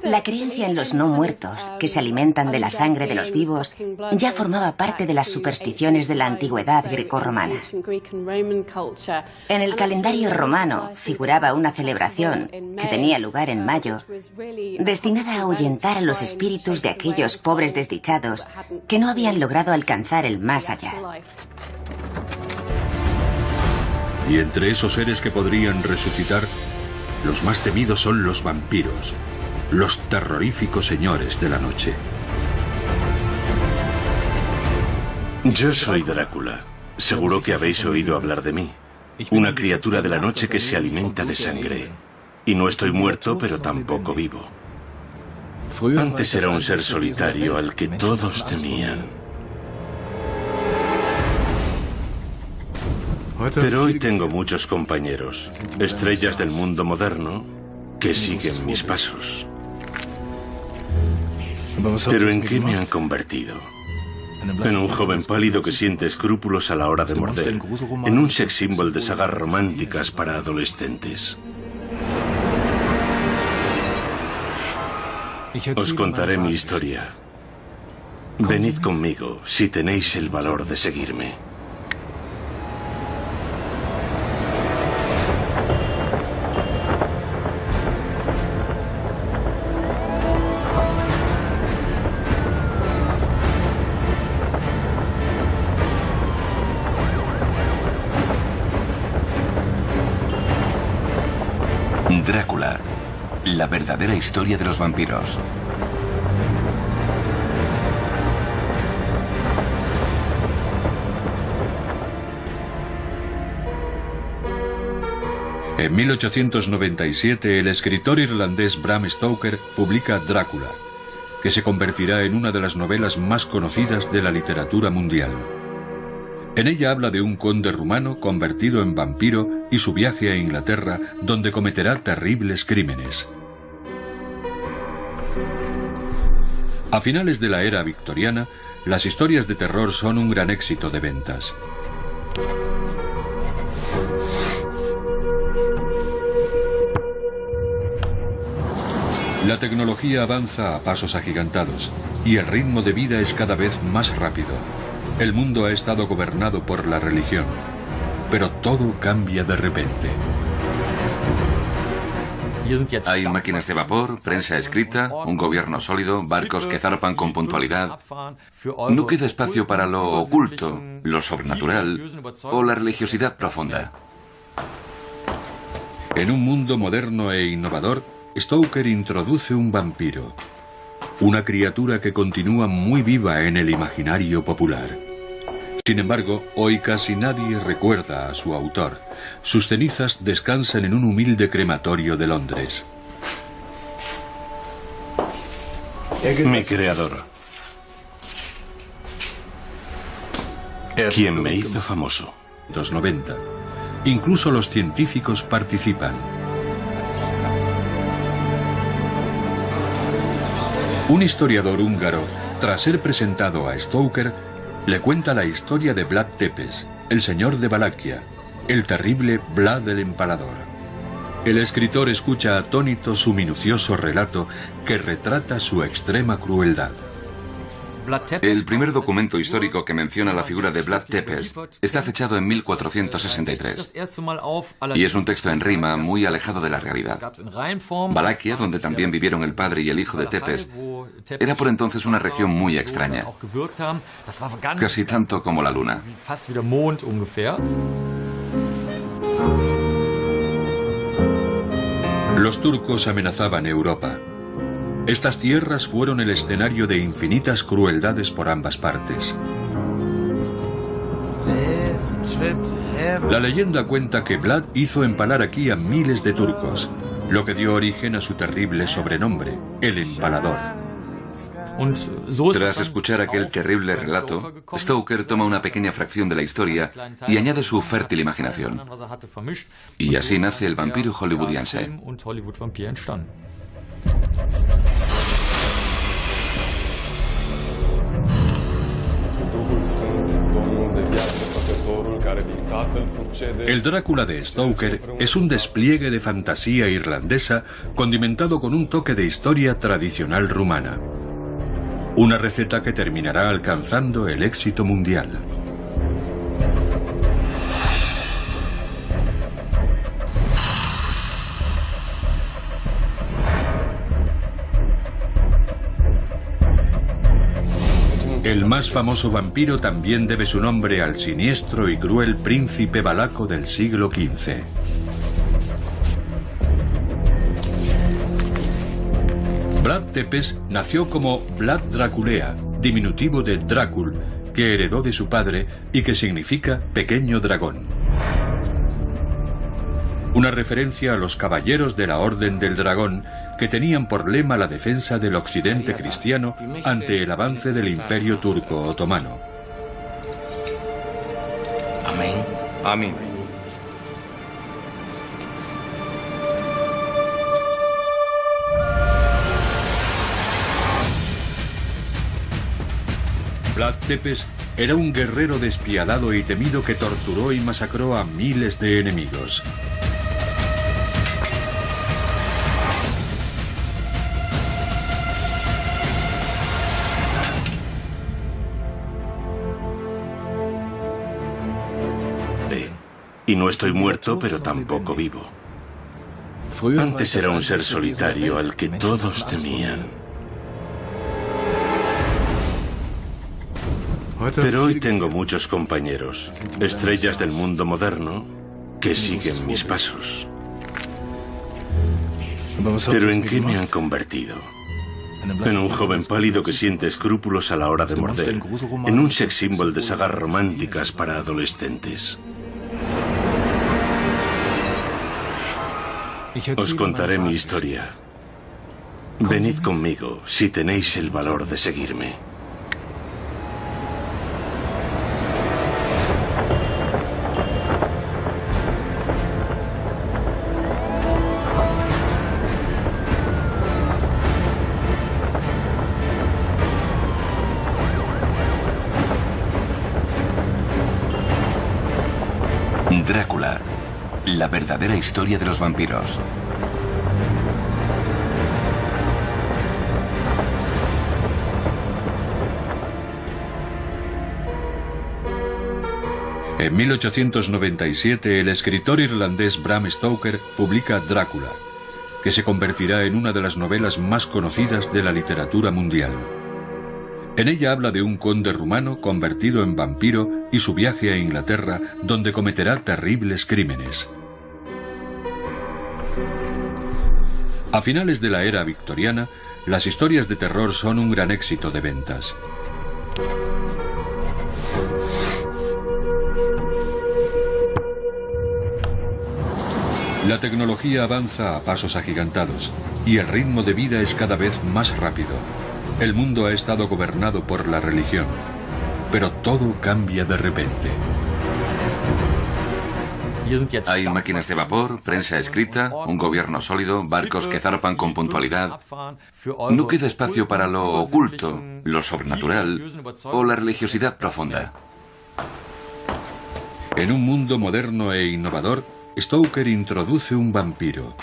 Speaker 4: La creencia en los no muertos, que se alimentan de la sangre de los vivos, ya formaba parte de las supersticiones de la antigüedad grecorromana. En el calendario romano figuraba una celebración que tenía lugar en mayo, destinada a ahuyentar a los espíritus de aquellos pobres desdichados que no habían logrado alcanzar el más allá.
Speaker 1: Y entre esos seres que podrían resucitar, los más temidos son los vampiros, los terroríficos señores de la noche.
Speaker 2: Yo soy Drácula. Seguro que habéis oído hablar de mí. Una criatura de la noche que se alimenta de sangre. Y no estoy muerto, pero tampoco vivo. Antes era un ser solitario al que todos temían. Pero hoy tengo muchos compañeros, estrellas del mundo moderno, que siguen mis pasos. Pero ¿en qué me han convertido? En un joven pálido que siente escrúpulos a la hora de morder. En un sex symbol de sagas románticas para adolescentes. Os contaré mi historia. Venid conmigo si tenéis el valor de seguirme.
Speaker 3: Verdadera historia de los vampiros.
Speaker 1: En 1897 el escritor irlandés Bram Stoker publica Drácula, que se convertirá en una de las novelas más conocidas de la literatura mundial. En ella habla de un conde rumano convertido en vampiro y su viaje a Inglaterra donde cometerá terribles crímenes. A finales de la era victoriana, las historias de terror son un gran éxito de ventas. La tecnología avanza a pasos agigantados y el ritmo de vida es cada vez más rápido. El mundo ha estado gobernado por la religión, pero todo cambia de repente.
Speaker 3: Hay máquinas de vapor, prensa escrita, un gobierno sólido, barcos que zarpan con puntualidad. No queda espacio para lo oculto, lo sobrenatural o la religiosidad profunda.
Speaker 1: En un mundo moderno e innovador, Stoker introduce un vampiro, una criatura que continúa muy viva en el imaginario popular. Sin embargo, hoy casi nadie recuerda a su autor. Sus cenizas descansan en un humilde crematorio de Londres.
Speaker 2: Mi creador. Quien me hizo famoso.
Speaker 1: 290. Incluso los científicos participan. Un historiador húngaro, tras ser presentado a Stoker, le cuenta la historia de Vlad Tepes, el señor de Valaquia, el terrible Vlad el Empalador. El escritor escucha atónito su minucioso relato que retrata su extrema crueldad.
Speaker 3: El primer documento histórico que menciona la figura de Vlad Tepes está fechado en 1463 y es un texto en rima muy alejado de la realidad. Valaquia, donde también vivieron el padre y el hijo de Tepes, era por entonces una región muy extraña, casi tanto como la luna.
Speaker 1: Los turcos amenazaban Europa. Estas tierras fueron el escenario de infinitas crueldades por ambas partes. La leyenda cuenta que Vlad hizo empalar aquí a miles de turcos, lo que dio origen a su terrible sobrenombre, el empalador.
Speaker 3: Tras escuchar aquel terrible relato, Stoker toma una pequeña fracción de la historia y añade su fértil imaginación. Y así nace el vampiro hollywoodiense.
Speaker 1: El Drácula de Stoker es un despliegue de fantasía irlandesa condimentado con un toque de historia tradicional rumana. Una receta que terminará alcanzando el éxito mundial. El más famoso vampiro también debe su nombre al siniestro y cruel príncipe balaco del siglo XV. Vlad Tepes nació como Vlad Draculea, diminutivo de Drácul, que heredó de su padre y que significa pequeño dragón. Una referencia a los caballeros de la Orden del Dragón que tenían por lema la defensa del occidente cristiano ante el avance del imperio turco otomano.
Speaker 9: Amén. Amén.
Speaker 1: Vlad Tepes era un guerrero despiadado y temido que torturó y masacró a miles de enemigos.
Speaker 2: No estoy muerto, pero tampoco vivo. Antes era un ser solitario al que todos temían. Pero hoy tengo muchos compañeros, estrellas del mundo moderno, que siguen mis pasos. Pero ¿en qué me han convertido? En un joven pálido que siente escrúpulos a la hora de morder, en un sex symbol de sagas románticas para adolescentes. Os contaré mi historia. Venid conmigo si tenéis el valor de seguirme.
Speaker 3: Historia de los vampiros.
Speaker 1: En 1897 el escritor irlandés Bram Stoker publica Drácula, que se convertirá en una de las novelas más conocidas de la literatura mundial. En ella habla de un conde rumano convertido en vampiro y su viaje a Inglaterra donde cometerá terribles crímenes. A finales de la era victoriana, las historias de terror son un gran éxito de ventas. La tecnología avanza a pasos agigantados y el ritmo de vida es cada vez más rápido. El mundo ha estado gobernado por la religión. pero todo cambia de repente.
Speaker 3: Hay máquinas de vapor, prensa escrita, un gobierno sólido, barcos que zarpan con puntualidad. No queda espacio para lo oculto, lo sobrenatural o la religiosidad profunda.
Speaker 1: En un mundo moderno e innovador, Stoker introduce un vampiro,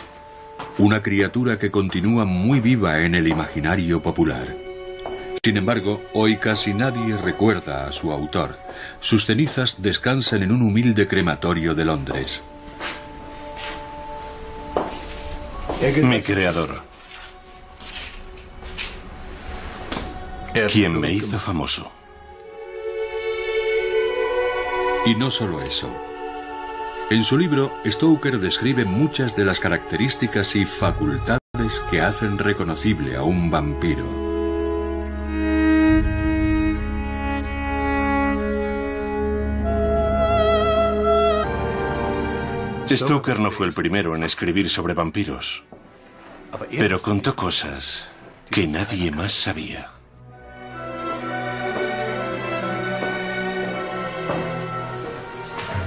Speaker 1: una criatura que continúa muy viva en el imaginario popular. Sin embargo, hoy casi nadie recuerda a su autor. Sus cenizas descansan en un humilde crematorio de Londres.
Speaker 2: Mi creador. Quien me hizo famoso.
Speaker 1: Y no solo eso. En su libro, Stoker describe muchas de las características y facultades que hacen reconocible a un vampiro.
Speaker 2: Stoker no fue el primero en escribir sobre vampiros, pero contó cosas que nadie más sabía.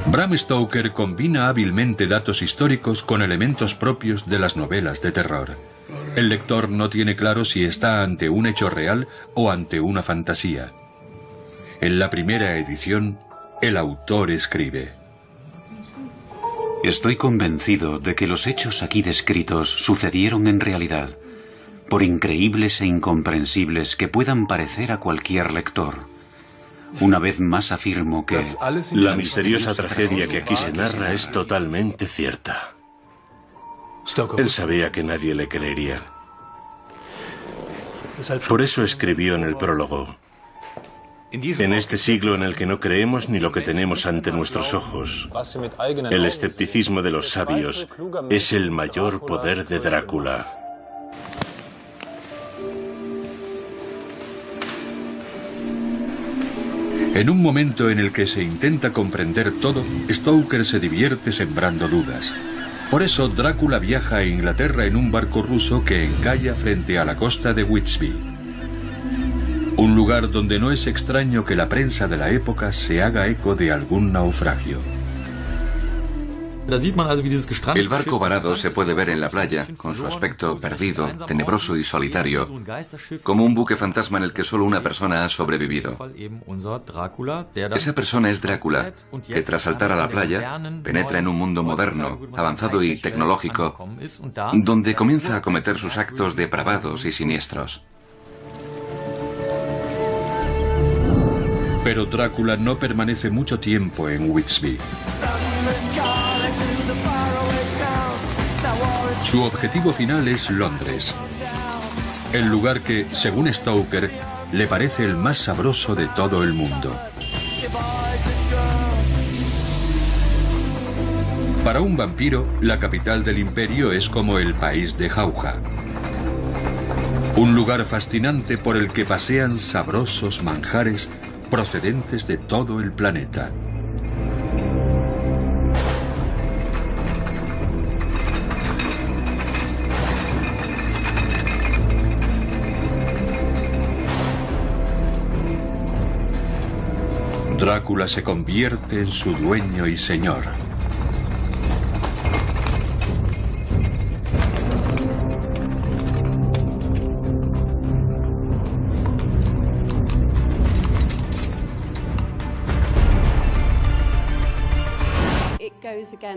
Speaker 1: Bram Stoker combina hábilmente datos históricos con elementos propios de las novelas de terror. El lector no tiene claro si está ante un hecho real o ante una fantasía. En la primera edición, el autor escribe.
Speaker 6: Estoy convencido de que los hechos aquí descritos sucedieron en realidad, por increíbles e incomprensibles que puedan parecer a cualquier lector. Una vez más afirmo que...
Speaker 2: La misteriosa tragedia que aquí se narra es totalmente cierta. Él sabía que nadie le creería. Por eso escribió en el prólogo, en este siglo en el que no creemos ni lo que tenemos ante nuestros ojos, el escepticismo de los sabios es el mayor poder de Drácula.
Speaker 1: En un momento en el que se intenta comprender todo, Stoker se divierte sembrando dudas. Por eso Drácula viaja a Inglaterra en un barco ruso que encalla frente a la costa de Whitby. Un lugar donde no es extraño que la prensa de la época se haga eco de algún naufragio.
Speaker 3: El barco varado se puede ver en la playa, con su aspecto perdido, tenebroso y solitario, como un buque fantasma en el que solo una persona ha sobrevivido. Esa persona es Drácula, que tras saltar a la playa, penetra en un mundo moderno, avanzado y tecnológico, donde comienza a cometer sus actos depravados y siniestros.
Speaker 1: Pero Drácula no permanece mucho tiempo en Whitby. Su objetivo final es Londres, el lugar que, según Stoker, le parece el más sabroso de todo el mundo. Para un vampiro, la capital del imperio es como el país de Jauja. Un lugar fascinante por el que pasean sabrosos manjares procedentes de todo el planeta. Drácula se convierte en su dueño y señor.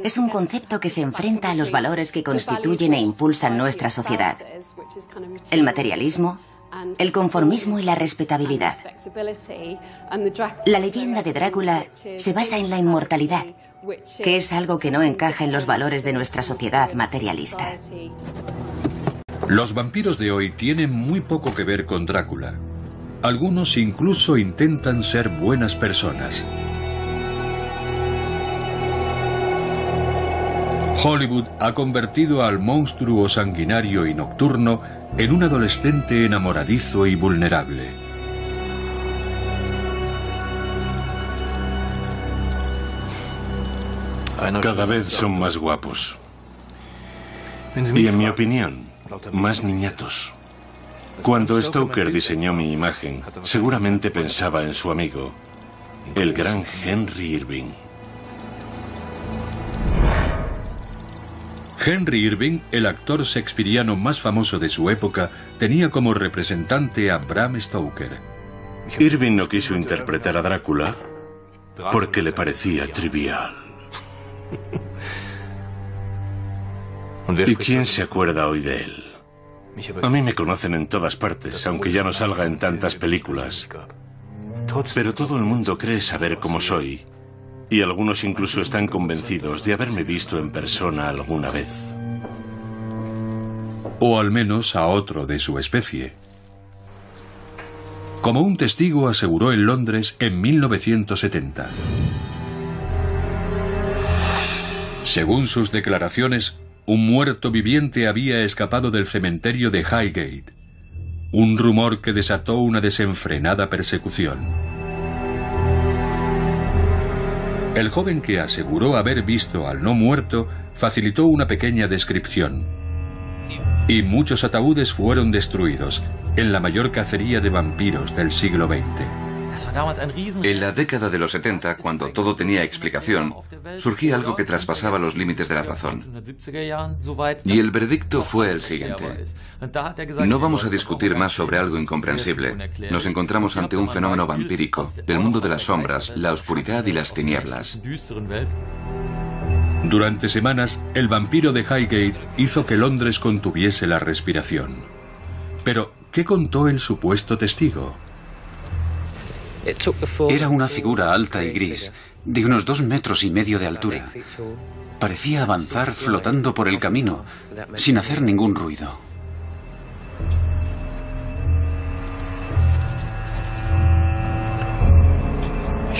Speaker 4: Es un concepto que se enfrenta a los valores que constituyen e impulsan nuestra sociedad. El materialismo, el conformismo y la respetabilidad. La leyenda de Drácula se basa en la inmortalidad, que es algo que no encaja en los valores de nuestra sociedad materialista.
Speaker 1: Los vampiros de hoy tienen muy poco que ver con Drácula. Algunos incluso intentan ser buenas personas. Hollywood ha convertido al monstruo sanguinario y nocturno en un adolescente enamoradizo y vulnerable.
Speaker 2: Cada vez son más guapos. Y en mi opinión, más niñatos. Cuando Stoker diseñó mi imagen, seguramente pensaba en su amigo, el gran Henry Irving.
Speaker 1: Henry Irving, el actor shakespeariano más famoso de su época, tenía como representante a Bram Stoker.
Speaker 2: Irving no quiso interpretar a Drácula porque le parecía trivial. ¿Y quién se acuerda hoy de él? A mí me conocen en todas partes, aunque ya no salga en tantas películas. Pero todo el mundo cree saber cómo soy. Y algunos incluso están convencidos de haberme visto en persona alguna vez.
Speaker 1: O al menos a otro de su especie. Como un testigo aseguró en Londres en 1970. Según sus declaraciones, un muerto viviente había escapado del cementerio de Highgate. Un rumor que desató una desenfrenada persecución. El joven que aseguró haber visto al no muerto facilitó una pequeña descripción. Y muchos ataúdes fueron destruidos en la mayor cacería de vampiros del siglo XX.
Speaker 3: En la década de los 70, cuando todo tenía explicación, surgía algo que traspasaba los límites de la razón. Y el veredicto fue el siguiente. No vamos a discutir más sobre algo incomprensible. Nos encontramos ante un fenómeno vampírico, del mundo de las sombras, la oscuridad y las tinieblas.
Speaker 1: Durante semanas, el vampiro de Highgate hizo que Londres contuviese la respiración. Pero, ¿qué contó el supuesto testigo?
Speaker 6: Era una figura alta y gris, de unos dos metros y medio de altura. Parecía avanzar flotando por el camino, sin hacer ningún ruido.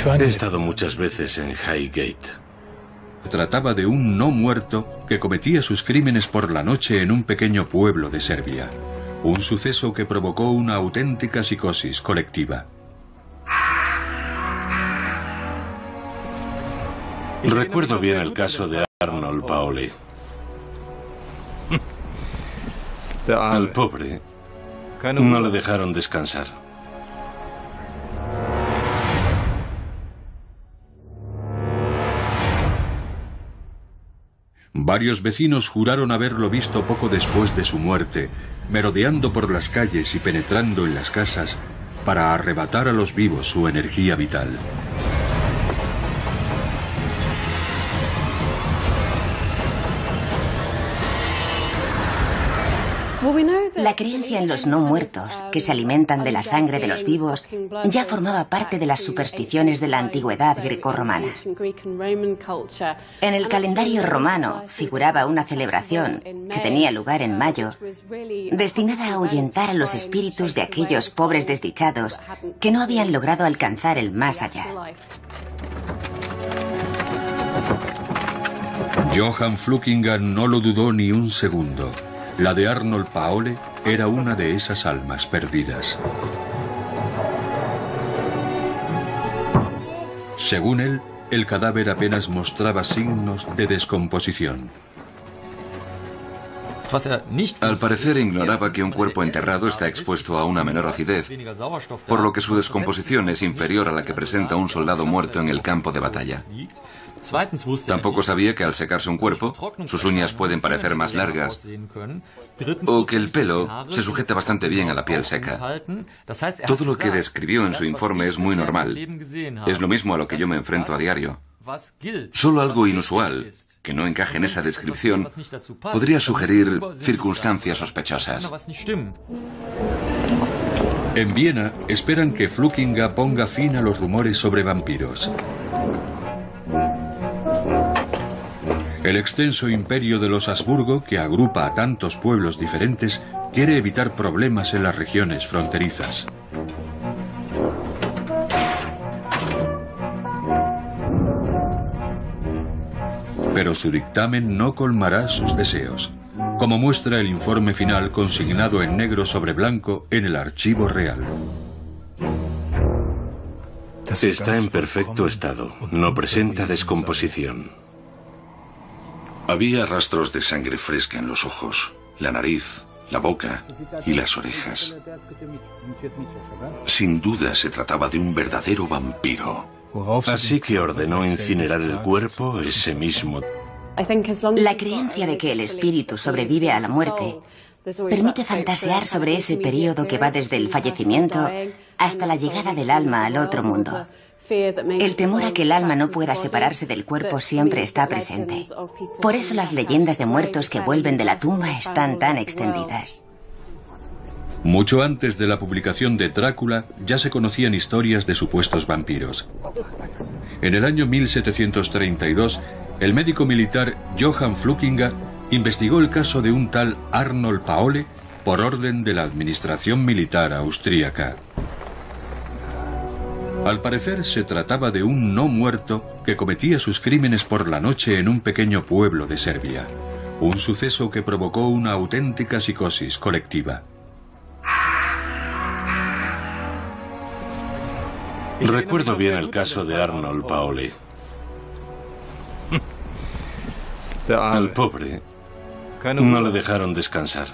Speaker 2: He estado muchas veces en Highgate.
Speaker 1: Trataba de un no muerto que cometía sus crímenes por la noche en un pequeño pueblo de Serbia. Un suceso que provocó una auténtica psicosis colectiva.
Speaker 2: Recuerdo bien el caso de Arnold Paoli. Al pobre no le dejaron descansar.
Speaker 1: Varios vecinos juraron haberlo visto poco después de su muerte, merodeando por las calles y penetrando en las casas para arrebatar a los vivos su energía vital.
Speaker 4: La creencia en los no muertos, que se alimentan de la sangre de los vivos, ya formaba parte de las supersticiones de la antigüedad grecorromana. En el calendario romano figuraba una celebración que tenía lugar en mayo, destinada a ahuyentar a los espíritus de aquellos pobres desdichados que no habían logrado alcanzar el más allá.
Speaker 1: Johann Flukinger no lo dudó ni un segundo. La de Arnold Paole era una de esas almas perdidas. Según él, el cadáver apenas mostraba signos de descomposición.
Speaker 3: Al parecer ignoraba que un cuerpo enterrado está expuesto a una menor acidez, por lo que su descomposición es inferior a la que presenta un soldado muerto en el campo de batalla. Tampoco sabía que al secarse un cuerpo, sus uñas pueden parecer más largas o que el pelo se sujeta bastante bien a la piel seca. Todo lo que describió en su informe es muy normal. Es lo mismo a lo que yo me enfrento a diario. Solo algo inusual, que no encaje en esa descripción, podría sugerir circunstancias sospechosas.
Speaker 1: En Viena esperan que Flukinga ponga fin a los rumores sobre vampiros. El extenso imperio de los Habsburgo, que agrupa a tantos pueblos diferentes, quiere evitar problemas en las regiones fronterizas. Pero su dictamen no colmará sus deseos, como muestra el informe final consignado en negro sobre blanco en el archivo real.
Speaker 2: Está en perfecto estado, no presenta descomposición.
Speaker 5: Había rastros de sangre fresca en los ojos, la nariz, la boca y las orejas. Sin duda se trataba de un verdadero vampiro.
Speaker 2: Así que ordenó incinerar el cuerpo ese mismo.
Speaker 4: La creencia de que el espíritu sobrevive a la muerte permite fantasear sobre ese periodo que va desde el fallecimiento hasta la llegada del alma al otro mundo. El temor a que el alma no pueda separarse del cuerpo siempre está presente. Por eso las leyendas de muertos que vuelven de la tumba están tan extendidas.
Speaker 1: Mucho antes de la publicación de Drácula ya se conocían historias de supuestos vampiros. En el año 1732, el médico militar Johann Fluckinga investigó el caso de un tal Arnold Paole por orden de la administración militar austríaca. Al parecer se trataba de un no muerto que cometía sus crímenes por la noche en un pequeño pueblo de Serbia, un suceso que provocó una auténtica psicosis colectiva.
Speaker 2: Recuerdo bien el caso de Arnold Paoli. Al pobre no le dejaron descansar.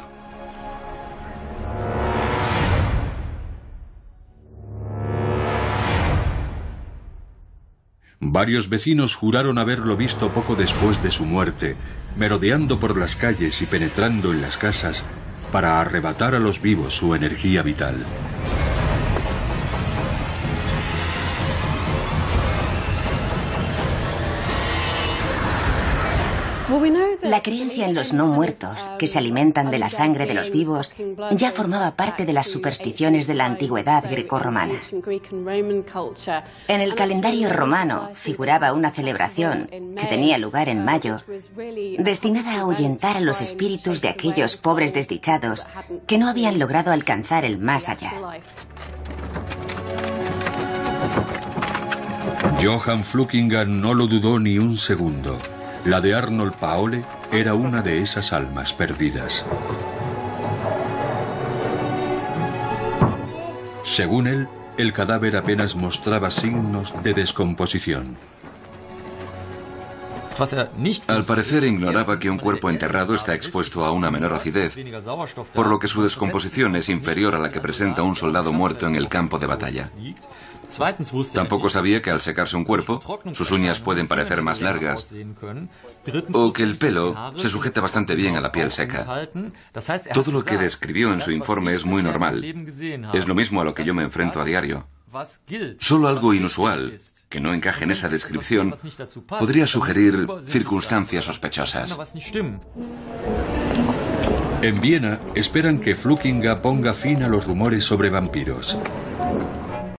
Speaker 1: Varios vecinos juraron haberlo visto poco después de su muerte, merodeando por las calles y penetrando en las casas para arrebatar a los vivos su energía vital.
Speaker 4: La creencia en los no muertos, que se alimentan de la sangre de los vivos, ya formaba parte de las supersticiones de la antigüedad grecorromana. En el calendario romano figuraba una celebración que tenía lugar en mayo, destinada a ahuyentar a los espíritus de aquellos pobres desdichados que no habían logrado alcanzar el más allá.
Speaker 1: Johann Fluckinga no lo dudó ni un segundo. La de Arnold Paole era una de esas almas perdidas. Según él, el cadáver apenas mostraba signos de descomposición.
Speaker 3: Al parecer ignoraba que un cuerpo enterrado está expuesto a una menor acidez, por lo que su descomposición es inferior a la que presenta un soldado muerto en el campo de batalla. Tampoco sabía que al secarse un cuerpo, sus uñas pueden parecer más largas o que el pelo se sujeta bastante bien a la piel seca. Todo lo que describió en su informe es muy normal. Es lo mismo a lo que yo me enfrento a diario. Solo algo inusual, que no encaje en esa descripción, podría sugerir circunstancias sospechosas.
Speaker 1: En Viena esperan que Fluckinga ponga fin a los rumores sobre vampiros.